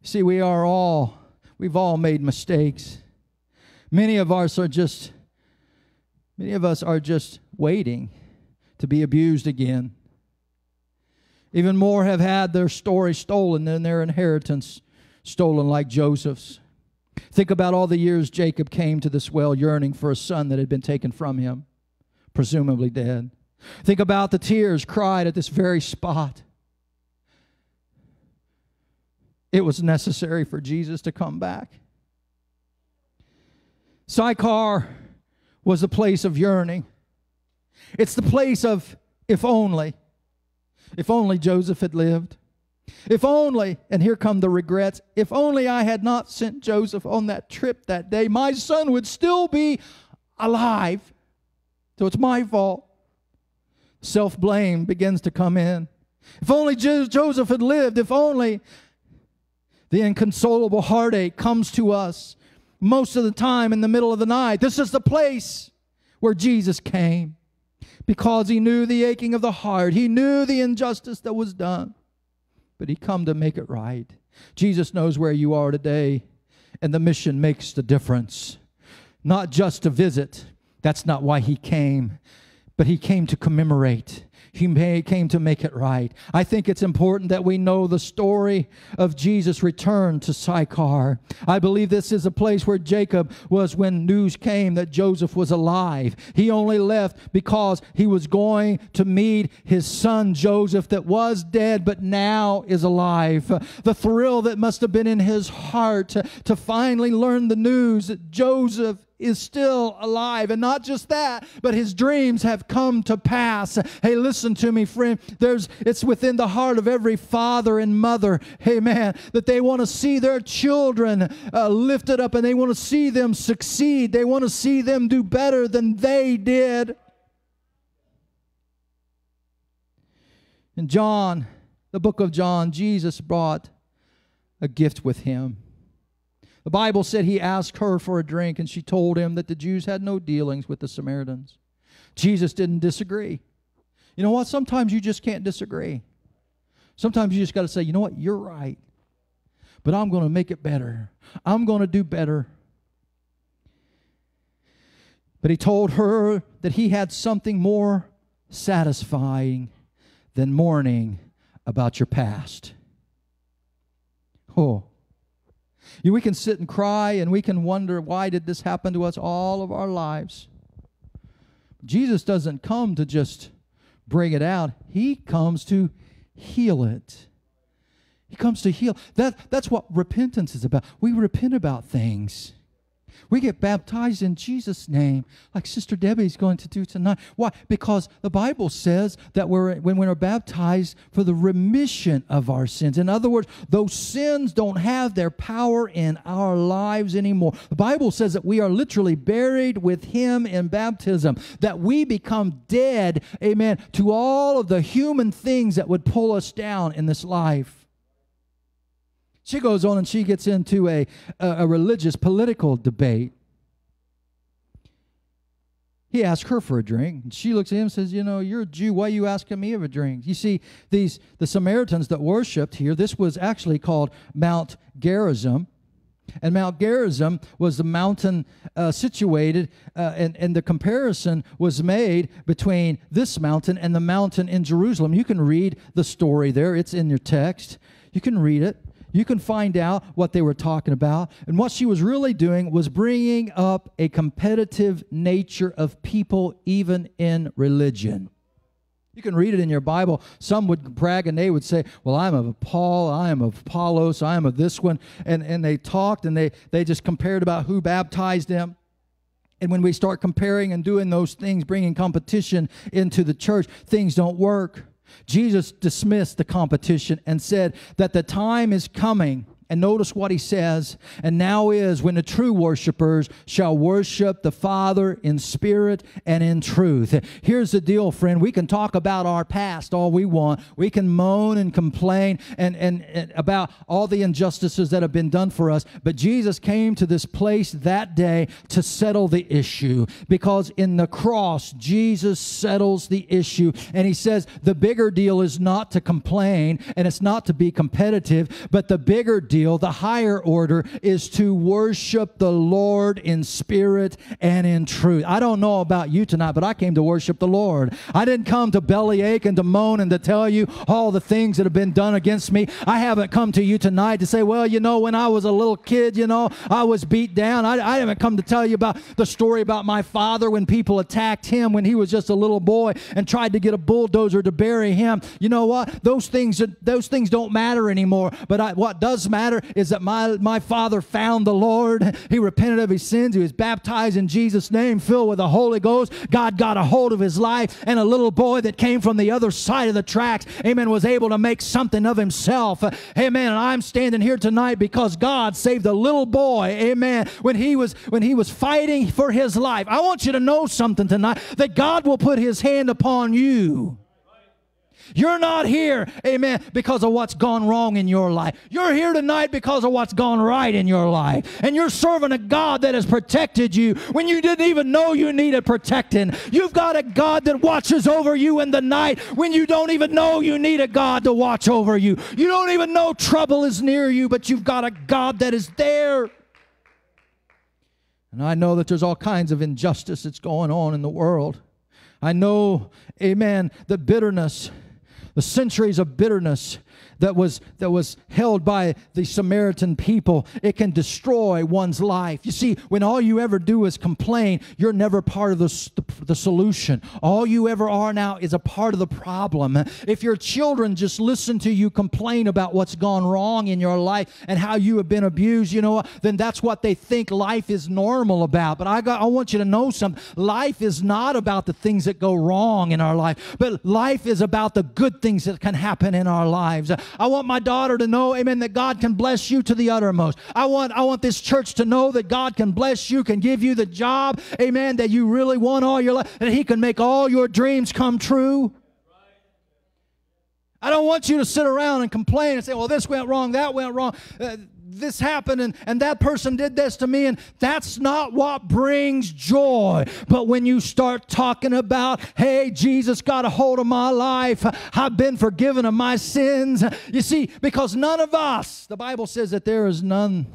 See, we are all, we've all made mistakes. Many of us are just many of us are just waiting to be abused again. Even more have had their story stolen than their inheritance stolen like Joseph's. Think about all the years Jacob came to this well yearning for a son that had been taken from him, presumably dead. Think about the tears cried at this very spot. It was necessary for Jesus to come back. Sychar was a place of yearning. It's the place of if only. If only Joseph had lived. If only, and here come the regrets, if only I had not sent Joseph on that trip that day, my son would still be alive. So it's my fault. Self blame begins to come in. If only Jo- Joseph had lived, if only the inconsolable heartache comes to us most of the time in the middle of the night. This is the place where Jesus came because he knew the aching of the heart, he knew the injustice that was done, but he come to make it right. Jesus knows where you are today, and the mission makes the difference. Not just to visit, that's not why he came, but he came to commemorate. He may, came to make it right. I think it's important that we know the story of Jesus' return to Sychar. I believe this is a place where Jacob was when news came that Joseph was alive. He only left because he was going to meet his son Joseph that was dead but now is alive. The thrill that must have been in his heart to, to finally learn the news that Joseph is still alive. And not just that, but his dreams have come to pass. Hey, listen to me, friend. There's it's within the heart of every father and mother, hey man, that they want to see their children uh, lifted up and they want to see them succeed. They want to see them do better than they did. In John, the book of John, Jesus brought a gift with him. The Bible said he asked her for a drink, and she told him that the Jews had no dealings with the Samaritans. Jesus didn't disagree. You know what? Sometimes you just can't disagree. Sometimes you just got to say, you know what? You're right. But I'm going to make it better. I'm going to do better. But he told her that he had something more satisfying than mourning about your past. Oh. We can sit and cry and we can wonder why did this happen to us all of our lives. Jesus doesn't come to just bring it out. He comes to heal it. He comes to heal. That, that's what repentance is about. We repent about things. We get baptized in Jesus' name, like Sister Debbie's going to do tonight. Why? Because the Bible says that we're, when we're baptized for the remission of our sins. In other words, those sins don't have their power in our lives anymore. The Bible says that we are literally buried with Him in baptism, that we become dead, amen, to all of the human things that would pull us down in this life. She goes on and she gets into a, a, a religious political debate. He asks her for a drink. And she looks at him and says, You know, you're a Jew. Why are you asking me of a drink? You see, these the Samaritans that worshipped here, this was actually called Mount Gerizim. And Mount Gerizim was the mountain uh, situated, uh, and, and the comparison was made between this mountain and the mountain in Jerusalem. You can read the story there, it's in your text. You can read it you can find out what they were talking about. And what she was really doing was bringing up a competitive nature of people, even in religion. You can read it in your Bible. Some would brag and they would say, Well, I'm of Paul, I am of Apollos, I am of this one. And, and they talked and they, they just compared about who baptized them. And when we start comparing and doing those things, bringing competition into the church, things don't work. Jesus dismissed the competition and said that the time is coming and notice what he says, and now is when the true worshipers shall worship the Father in spirit and in truth. Here's the deal, friend. We can talk about our past all we want. We can moan and complain and, and, and about all the injustices that have been done for us. But Jesus came to this place that day to settle the issue because in the cross, Jesus settles the issue. And he says the bigger deal is not to complain and it's not to be competitive, but the bigger deal the higher order, is to worship the Lord in spirit and in truth. I don't know about you tonight, but I came to worship the Lord. I didn't come to bellyache and to moan and to tell you all the things that have been done against me. I haven't come to you tonight to say, well, you know, when I was a little kid, you know, I was beat down. I, I haven't come to tell you about the story about my father when people attacked him when he was just a little boy and tried to get a bulldozer to bury him. You know what? Those things, those things don't matter anymore. But I, what does matter matter is that my, my father found the Lord. He repented of his sins. He was baptized in Jesus' name, filled with the Holy Ghost. God got a hold of his life, and a little boy that came from the other side of the tracks, amen, was able to make something of himself. Amen. And I'm standing here tonight because God saved a little boy, amen, when he was when he was fighting for his life. I want you to know something tonight that God will put his hand upon you. You're not here, amen, because of what's gone wrong in your life. You're here tonight because of what's gone right in your life. And you're serving a God that has protected you when you didn't even know you needed protecting. You've got a God that watches over you in the night when you don't even know you need a God to watch over you. You don't even know trouble is near you, but you've got a God that is there. And I know that there's all kinds of injustice that's going on in the world. I know, amen, the bitterness, the centuries of bitterness that was that was held by the Samaritan people. It can destroy one's life. You see, when all you ever do is complain, you're never part of the, the, the solution. All you ever are now is a part of the problem. If your children just listen to you complain about what's gone wrong in your life and how you have been abused, you know, then that's what they think life is normal about. But I got I want you to know something. Life is not about the things that go wrong in our life, but life is about the good things that can happen in our lives. I want my daughter to know, amen, that God can bless you to the uttermost. I want, I want this church to know that God can bless you, can give you the job, amen, that you really want all your life, that He can make all your dreams come true. I don't want you to sit around and complain and say, well, this went wrong, that went wrong. Uh, this happened and, and that person did this to me and that's not what brings joy. But when you start talking about hey jesus got a hold of my life i've been forgiven of my sins. You see because none of us the bible says that there is none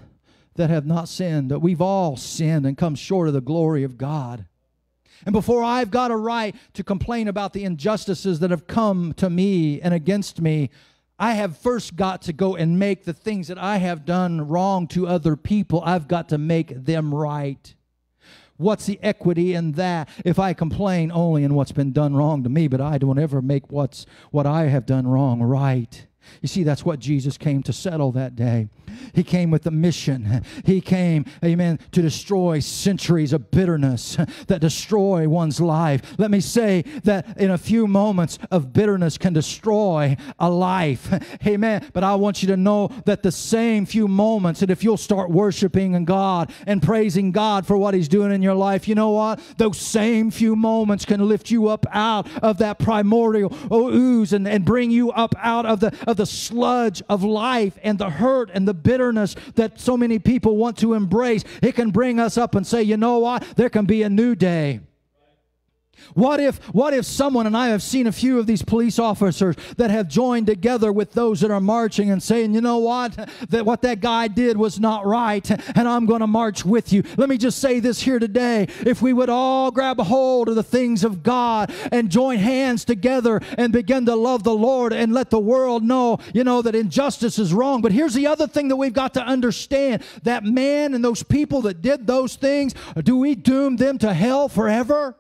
that have not sinned that we've all sinned and come short of the glory of god. And before I've got a right to complain about the injustices that have come to me and against me, I have first got to go and make the things that I have done wrong to other people, I've got to make them right. What's the equity in that if I complain only in what's been done wrong to me, but I don't ever make what's what I have done wrong right? You see, that's what Jesus came to settle that day. He came with a mission. He came, amen, to destroy centuries of bitterness that destroy one's life. Let me say that in a few moments of bitterness can destroy a life. Amen. But I want you to know that the same few moments, that if you'll start worshiping in God and praising God for what He's doing in your life, you know what? Those same few moments can lift you up out of that primordial ooze and, and bring you up out of the of the sludge of life and the hurt and the bitterness that so many people want to embrace. It can bring us up and say, you know what? There can be a new day. What if, what if someone, and I have seen a few of these police officers that have joined together with those that are marching and saying, you know what, that what that guy did was not right, and I'm going to march with you. Let me just say this here today. If we would all grab a hold of the things of God and join hands together and begin to love the Lord and let the world know, you know, that injustice is wrong. But here's the other thing that we've got to understand that man and those people that did those things, do we doom them to hell forever?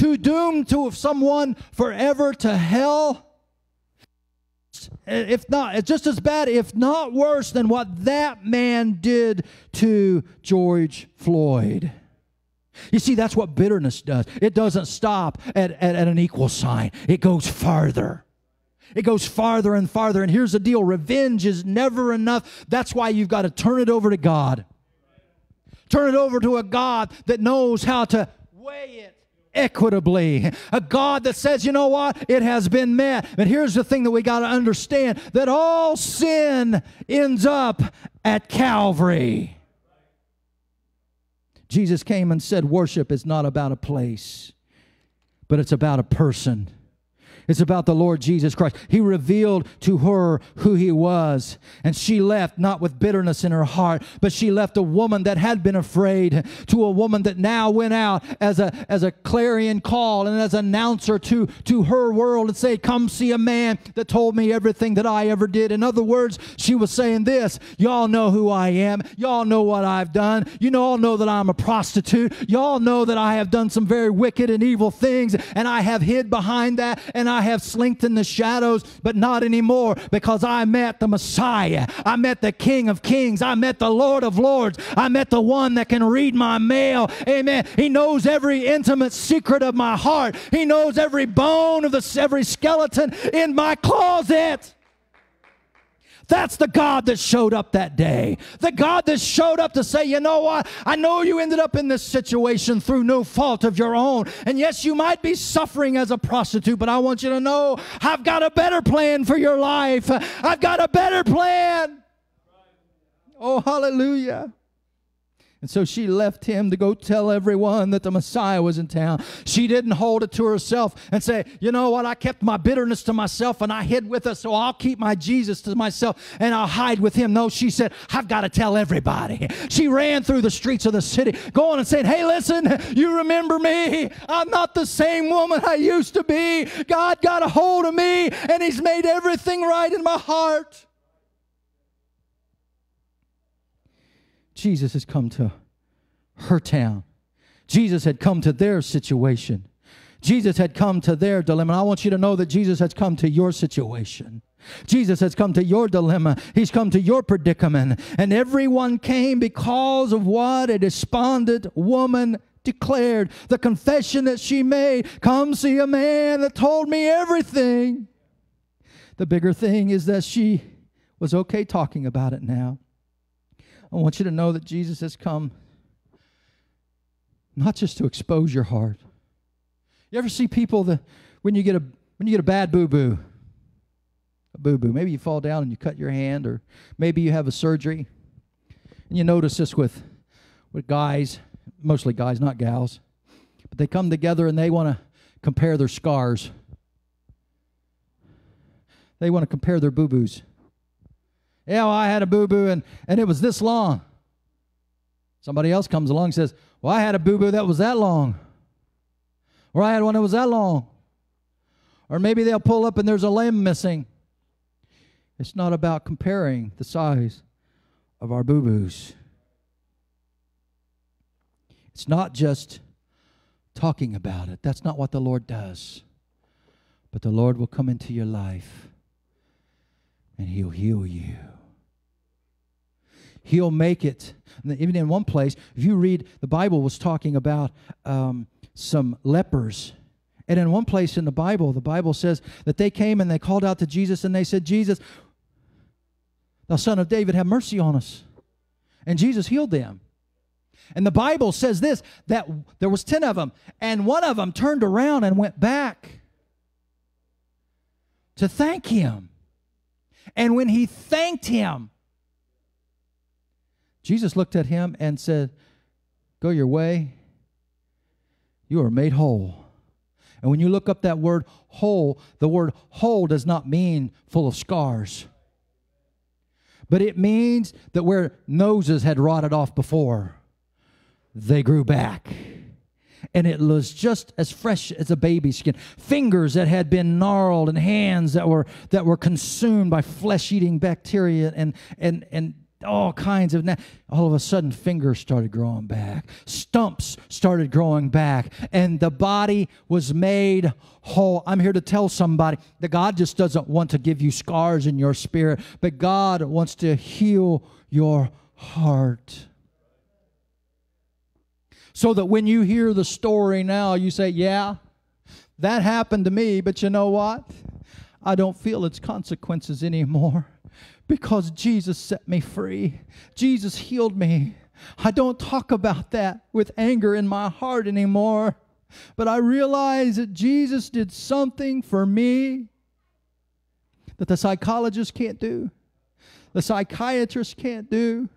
To doom to someone forever to hell? If not it's just as bad if not worse than what that man did to george floyd. You see that's what bitterness does. It doesn't stop at, at, at an equal sign. It goes farther. It goes farther and farther. And here's the deal. Revenge is never enough. That's why you've got to turn it over to god. Turn it over to a god that knows how to weigh it equitably. A God that says, you know what? It has been met. But here's the thing that we got to understand that all sin ends up at Calvary. Jesus came and said, Worship is not about a place, but it's about a person. It's about the Lord Jesus Christ. He revealed to her who he was. And she left not with bitterness in her heart, but she left a woman that had been afraid to a woman that now went out as a, as a clarion call and as an announcer to, to her world and say, Come see a man that told me everything that I ever did. In other words, she was saying this Y'all know who I am. Y'all know what I've done. You all know that I'm a prostitute. Y'all know that I have done some very wicked and evil things, and I have hid behind that, and I I have slinked in the shadows, but not anymore because I met the Messiah. I met the King of Kings. I met the Lord of Lords. I met the one that can read my mail. Amen. He knows every intimate secret of my heart. He knows every bone of the every skeleton in my closet. That's the God that showed up that day. The God that showed up to say, you know what? I know you ended up in this situation through no fault of your own. And yes, you might be suffering as a prostitute, but I want you to know I've got a better plan for your life. I've got a better plan. Oh, hallelujah. And so she left him to go tell everyone that the Messiah was in town. She didn't hold it to herself and say, you know what, I kept my bitterness to myself and I hid with us, so I'll keep my Jesus to myself and I'll hide with him. No, she said, I've got to tell everybody. She ran through the streets of the city, going and saying, hey, listen, you remember me? I'm not the same woman I used to be. God got a hold of me and he's made everything right in my heart. Jesus has come to her town. Jesus had come to their situation. Jesus had come to their dilemma. I want you to know that Jesus has come to your situation. Jesus has come to your dilemma. He's come to your predicament. And everyone came because of what a despondent woman declared. The confession that she made Come see a man that told me everything. The bigger thing is that she was okay talking about it now. I want you to know that Jesus has come not just to expose your heart. You ever see people that when you get a when you get a bad boo boo, a boo boo, maybe you fall down and you cut your hand, or maybe you have a surgery, and you notice this with with guys, mostly guys, not gals, but they come together and they want to compare their scars. They want to compare their boo Yeah, I had a boo boo and, and it was this long. Somebody else comes along and says, Well, I had a boo boo that was that long. Or I had one that was that long. Or maybe they'll pull up and there's a limb missing. It's not about comparing the size of our boo boos. It's not just talking about it. That's not what the Lord does. But the Lord will come into your life and He'll heal you. He'll make it. Even in one place, if you read, the Bible was talking about um, some lepers. And in one place in the Bible, the Bible says that they came and they called out to Jesus and they said, Jesus, the son of David, have mercy on us. And Jesus healed them. And the Bible says this that there was 10 of them, and one of them turned around and went back to thank him. And when he thanked him, Jesus looked at him and said, Go your way. You are made whole. And when you look up that word whole, the word whole does not mean full of scars, but it means that where noses had rotted off before, they grew back and it was just as fresh as a baby's skin. Fingers that had been gnarled and hands that were that were consumed by flesh-eating bacteria and and and all kinds of na- all of a sudden fingers started growing back stumps started growing back and the body was made whole. I'm here to tell somebody that god just doesn't want to give you scars in your spirit but god wants to heal your heart. So that when you hear the story now, you say, Yeah, that happened to me, but you know what? I don't feel its consequences anymore because Jesus set me free. Jesus healed me. I don't talk about that with anger in my heart anymore, but I realize that Jesus did something for me that the psychologist can't do, the psychiatrist can't do.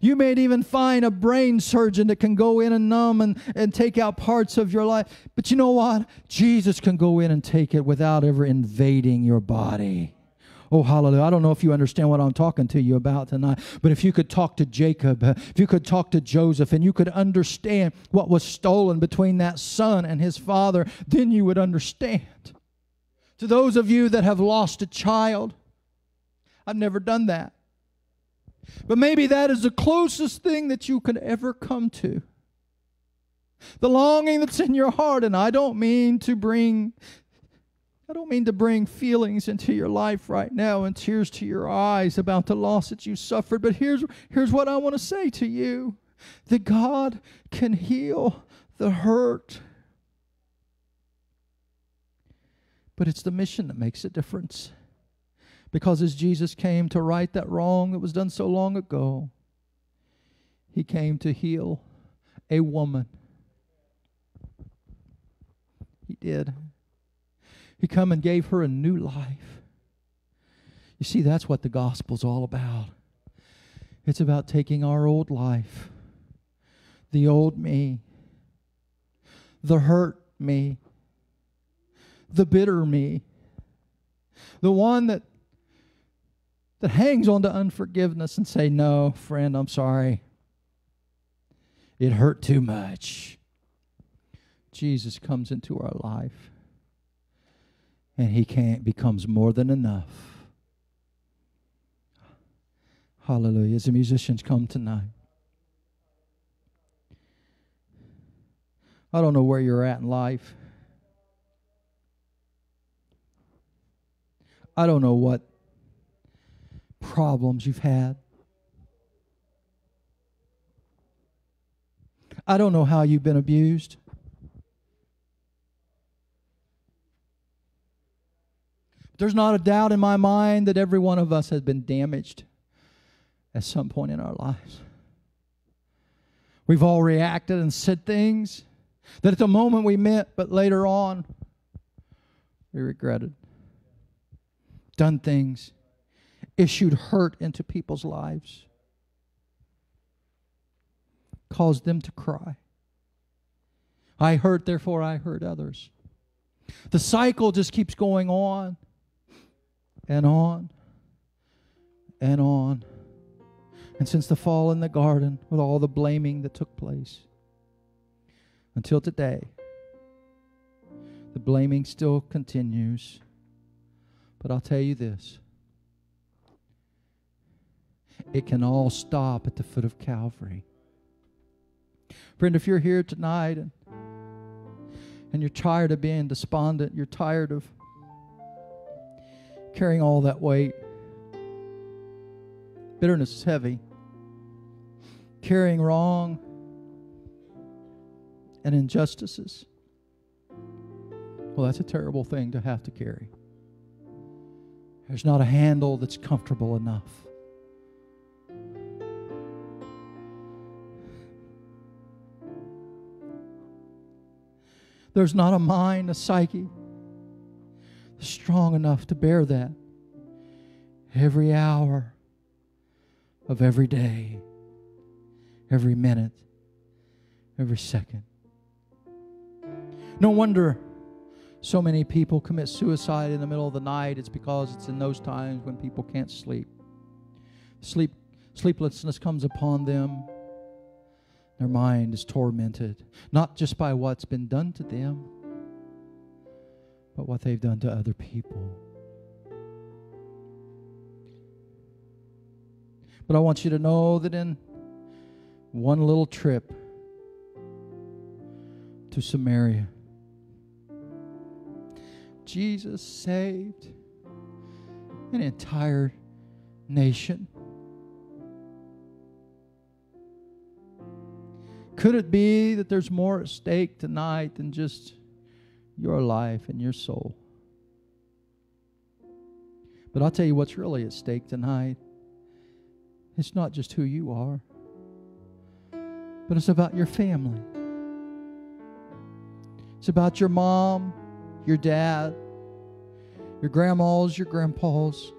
You may even find a brain surgeon that can go in and numb and, and take out parts of your life. But you know what? Jesus can go in and take it without ever invading your body. Oh, hallelujah. I don't know if you understand what I'm talking to you about tonight, but if you could talk to Jacob, uh, if you could talk to Joseph, and you could understand what was stolen between that son and his father, then you would understand. To those of you that have lost a child, I've never done that. But maybe that is the closest thing that you could ever come to. The longing that's in your heart, and I don't mean to bring I don't mean to bring feelings into your life right now and tears to your eyes about the loss that you suffered, but here's, here's what I want to say to you that God can heal the hurt. But it's the mission that makes a difference. Because as Jesus came to right that wrong that was done so long ago, he came to heal a woman. He did. He come and gave her a new life. You see, that's what the gospel's all about. It's about taking our old life, the old me, the hurt me, the bitter me, the one that that hangs on to unforgiveness and say, "No, friend, I'm sorry. It hurt too much." Jesus comes into our life and he can't becomes more than enough. Hallelujah. As the musicians come tonight. I don't know where you're at in life. I don't know what problems you've had. I don't know how you've been abused. There's not a doubt in my mind that every one of us has been damaged at some point in our lives. We've all reacted and said things that at the moment we meant, but later on we regretted. Done things, issued hurt into people's lives, caused them to cry. I hurt, therefore I hurt others. The cycle just keeps going on and on and on. And since the fall in the garden, with all the blaming that took place, until today, the blaming still continues. But I'll tell you this it can all stop at the foot of Calvary. Friend, if you're here tonight and, and you're tired of being despondent, you're tired of carrying all that weight. Bitterness is heavy. Carrying wrong and injustices. Well, that's a terrible thing to have to carry. There's not a handle that's comfortable enough. There's not a mind, a psyche strong enough to bear that every hour of every day, every minute, every second. No wonder so many people commit suicide in the middle of the night. It's because it's in those times when people can't sleep. Sleep sleeplessness comes upon them. Their mind is tormented, not just by what's been done to them, but what they've done to other people. But I want you to know that in one little trip to Samaria, Jesus saved an entire nation. Could it be that there's more at stake tonight than just your life and your soul. But I'll tell you what's really at stake tonight. It's not just who you are, but it's about your family. It's about your mom, your dad, your grandmas, your grandpas,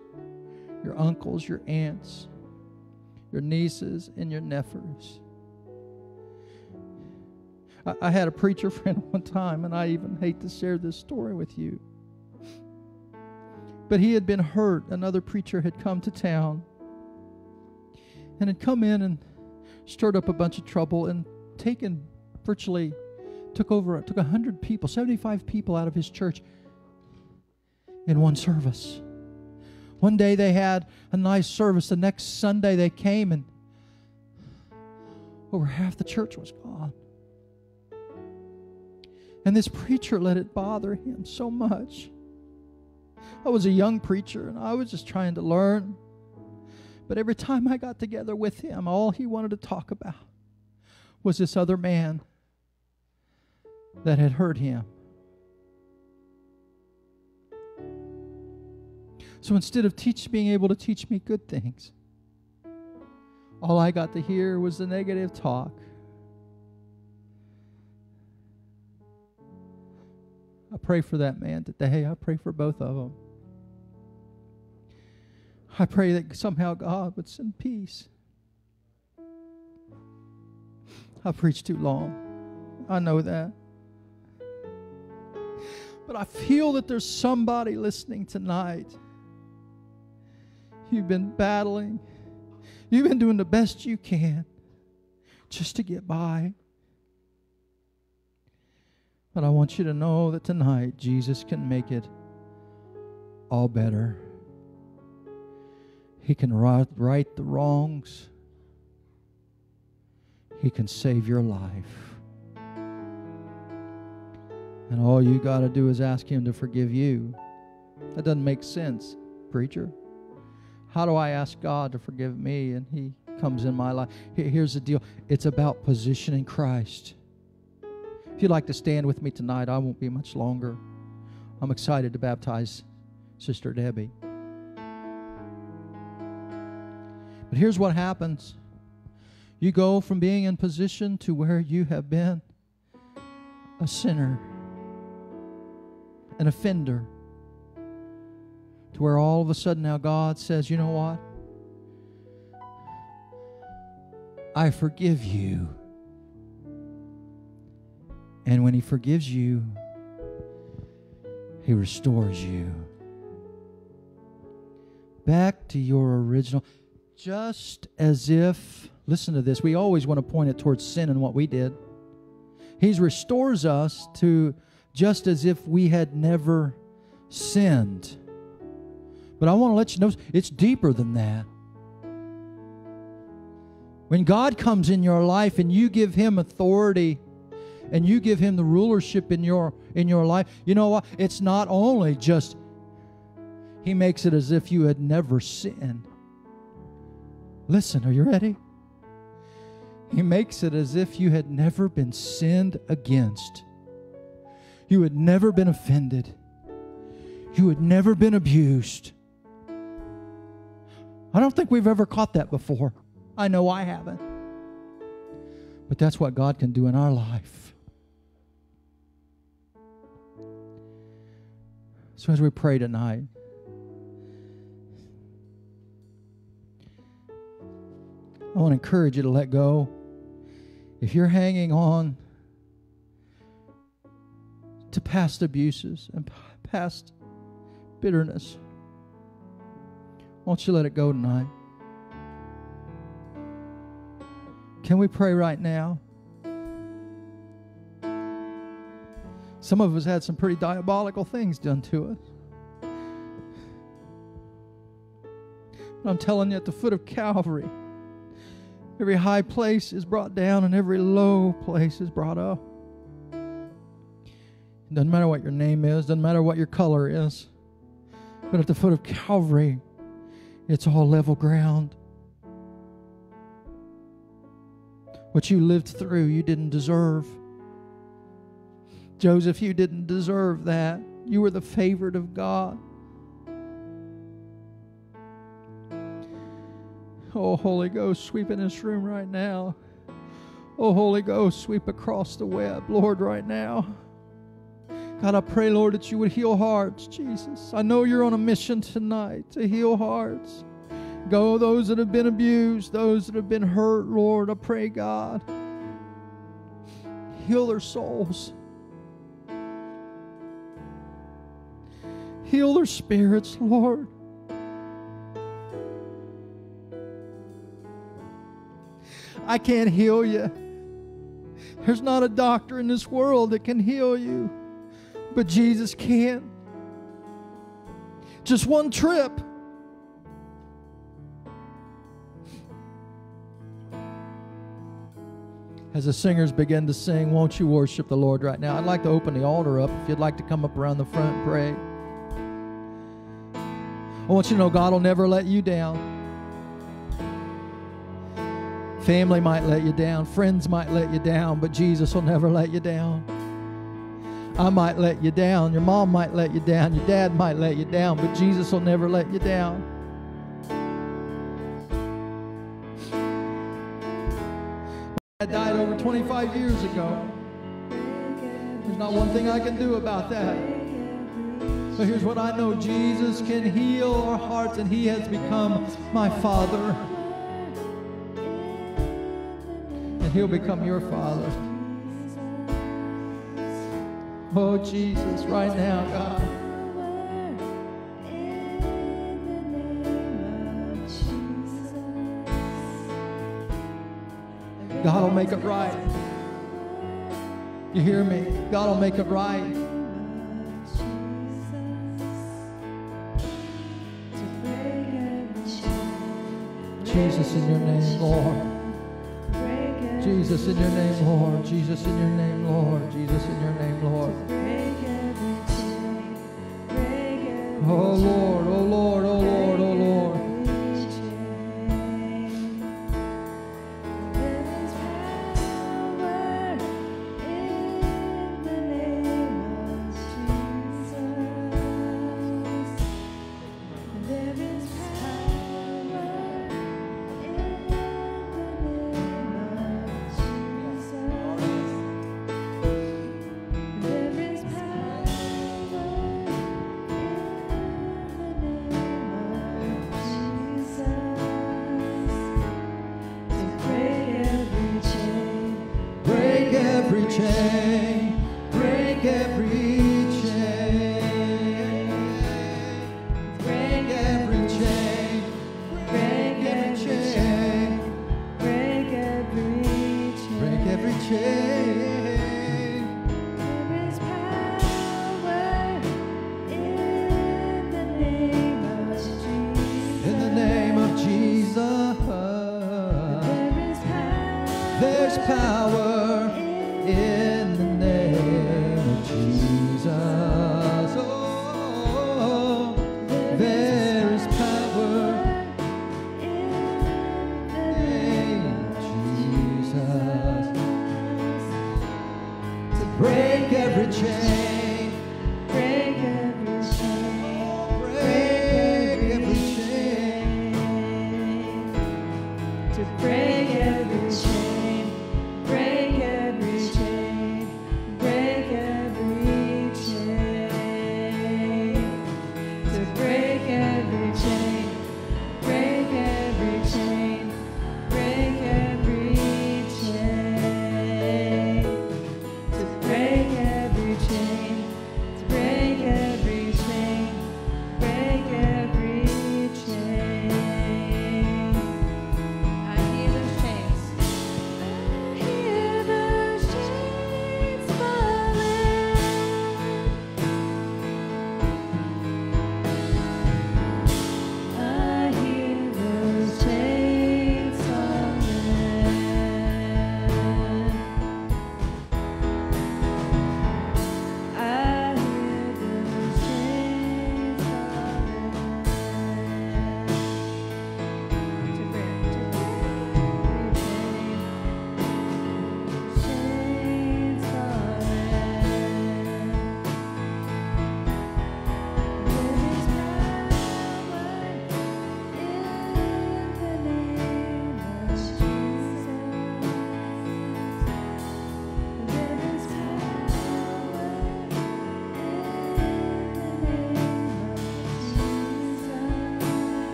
your uncles, your aunts, your nieces, and your nephews. I, had a preacher <laughs> friend one time, and I even hate to share this story with you. But he had been hurt. Another preacher had come to town and had come in and stirred up a bunch of trouble and taken virtually took over took 100 people 75 people out of his church in one service one day they had a nice service the next sunday they came and over half the church was gone and this preacher let it bother him so much I was a young preacher and I was just trying to learn. But every time I got together with him, all he wanted to talk about was this other man that had hurt him. So instead of teach, being able to teach me good things, all I got to hear was the negative talk. Pray for that man today. I pray for both of them. I pray that somehow God would send peace. I preached too long. I know that. But I feel that there's somebody listening tonight. You've been battling, you've been doing the best you can just to get by. But I want you to know that tonight Jesus can make it all better. He can right, the wrongs. He can save your life. And all you got to do is ask Him to forgive you. That doesn't make sense, preacher. How do I ask God to forgive me and He comes in my life? Here's the deal it's about positioning Christ. If you'd like to stand with me tonight, I won't be much longer. I'm excited to baptize Sister Debbie. But here's what happens you go from being in position to where you have been a sinner, an offender, to where all of a sudden now God says, you know what? I forgive you. And when He forgives you, He restores you back to your original, just as if, listen to this, we always want to point it towards sin and what we did. He restores us to just as if we had never sinned. But I want to let you know it's deeper than that. When God comes in your life and you give him authority and you give him the rulership in your in your life, you know what? It's not only just he makes it as if you had never sinned. Listen, are you ready? He makes it as if you had never been sinned against. You had never been offended. You had never been abused. I don't think we've ever caught that before. I know I haven't. But that's what God can do in our life. So as we pray tonight, I want to encourage you to let go. If you're hanging on to past abuses and past bitterness, won't you let it go tonight? Can we pray right now? Some of us had some pretty diabolical things done to us. But I'm telling you, at the foot of Calvary, every high place is brought down and every low place is brought up. It doesn't matter what your name is, doesn't matter what your color is. But at the foot of Calvary, it's all level ground. What you lived through, you didn't deserve. Joseph, you didn't deserve that. You were the favored of God. Oh, Holy Ghost, sweep in this room right now. Oh, Holy Ghost, sweep across the web, Lord, right now. God, I pray, Lord, that you would heal hearts, Jesus. I know you're on a mission tonight to heal hearts. Go those that have been abused, those that have been hurt, Lord. I pray, God, heal their souls. Heal their spirits, Lord. I can't heal you. There's not a doctor in this world that can heal you, but Jesus can. Just one trip. As the singers begin to sing, won't you worship the Lord right now? I'd like to open the altar up if you'd like to come up around the front and pray. I want you to know God will never let you down. Family might let you down, friends might let you down, but Jesus will never let you down. I might let you down, your mom might let you down, your dad might let you down, but Jesus will never let you down. I died over 25 years ago. There's not one thing I can do about that. But here's what I know Jesus can heal our hearts, and He has become my Father. And He'll become your Father. Oh, Jesus, right now, God. God will make it right. You hear me? God will make it right. Jesus in your name, Lord. Jesus in your name, Lord. Jesus in your name, Lord. Jesus in your name, Lord. Oh Lord, oh Lord,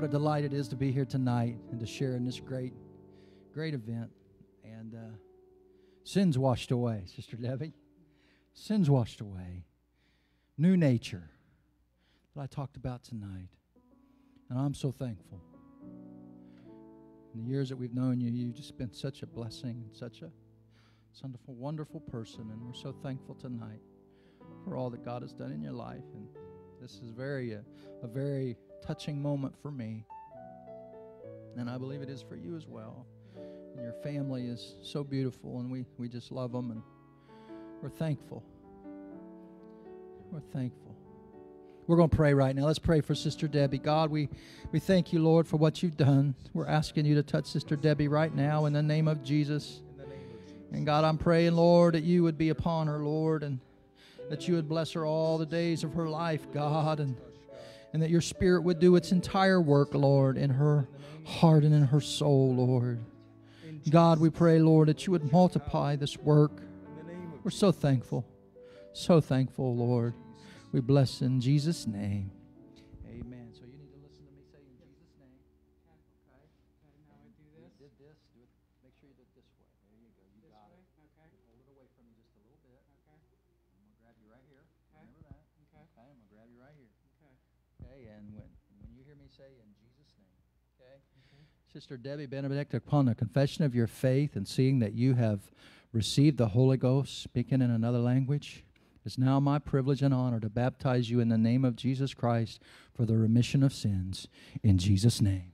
What a delight it is to be here tonight and to share in this great, great event. And uh, sins washed away, Sister Debbie. Sins washed away. New nature that I talked about tonight. And I'm so thankful. In the years that we've known you, you've just been such a blessing and such a wonderful, wonderful person. And we're so thankful tonight for all that God has done in your life. And this is very a, a very touching moment for me. And I believe it is for you as well. And your family is so beautiful, and we, we just love them, and we're thankful. We're thankful. We're going to pray right now. Let's pray for Sister Debbie. God, we, we thank you, Lord, for what you've done. We're asking you to touch Sister Debbie right now in the name of Jesus. And God, I'm praying, Lord, that you would be upon her, Lord, and that you would bless her all the days of her life, God, and, and that your spirit would do its entire work, Lord, in her heart and in her soul, Lord. God, we pray, Lord, that you would multiply this work. We're so thankful, so thankful, Lord. We bless in Jesus' name. Amen. So you need to listen to me say in Jesus' name. Okay. Now I do this. did this. Do it. Make sure you do it this way. There you go. You got it. Okay. Hold it away from you just a little bit. Okay. I'm gonna grab you right here. Remember that. Okay. Okay. I'm gonna grab you right here. Okay. Okay. And when when you hear me say in Jesus' name. Okay. Sister Debbie Benedict, upon the confession of your faith and seeing that you have received the Holy Ghost, speaking in another language, it's now my privilege and honor to baptize you in the name of Jesus Christ for the remission of sins. In Jesus' name.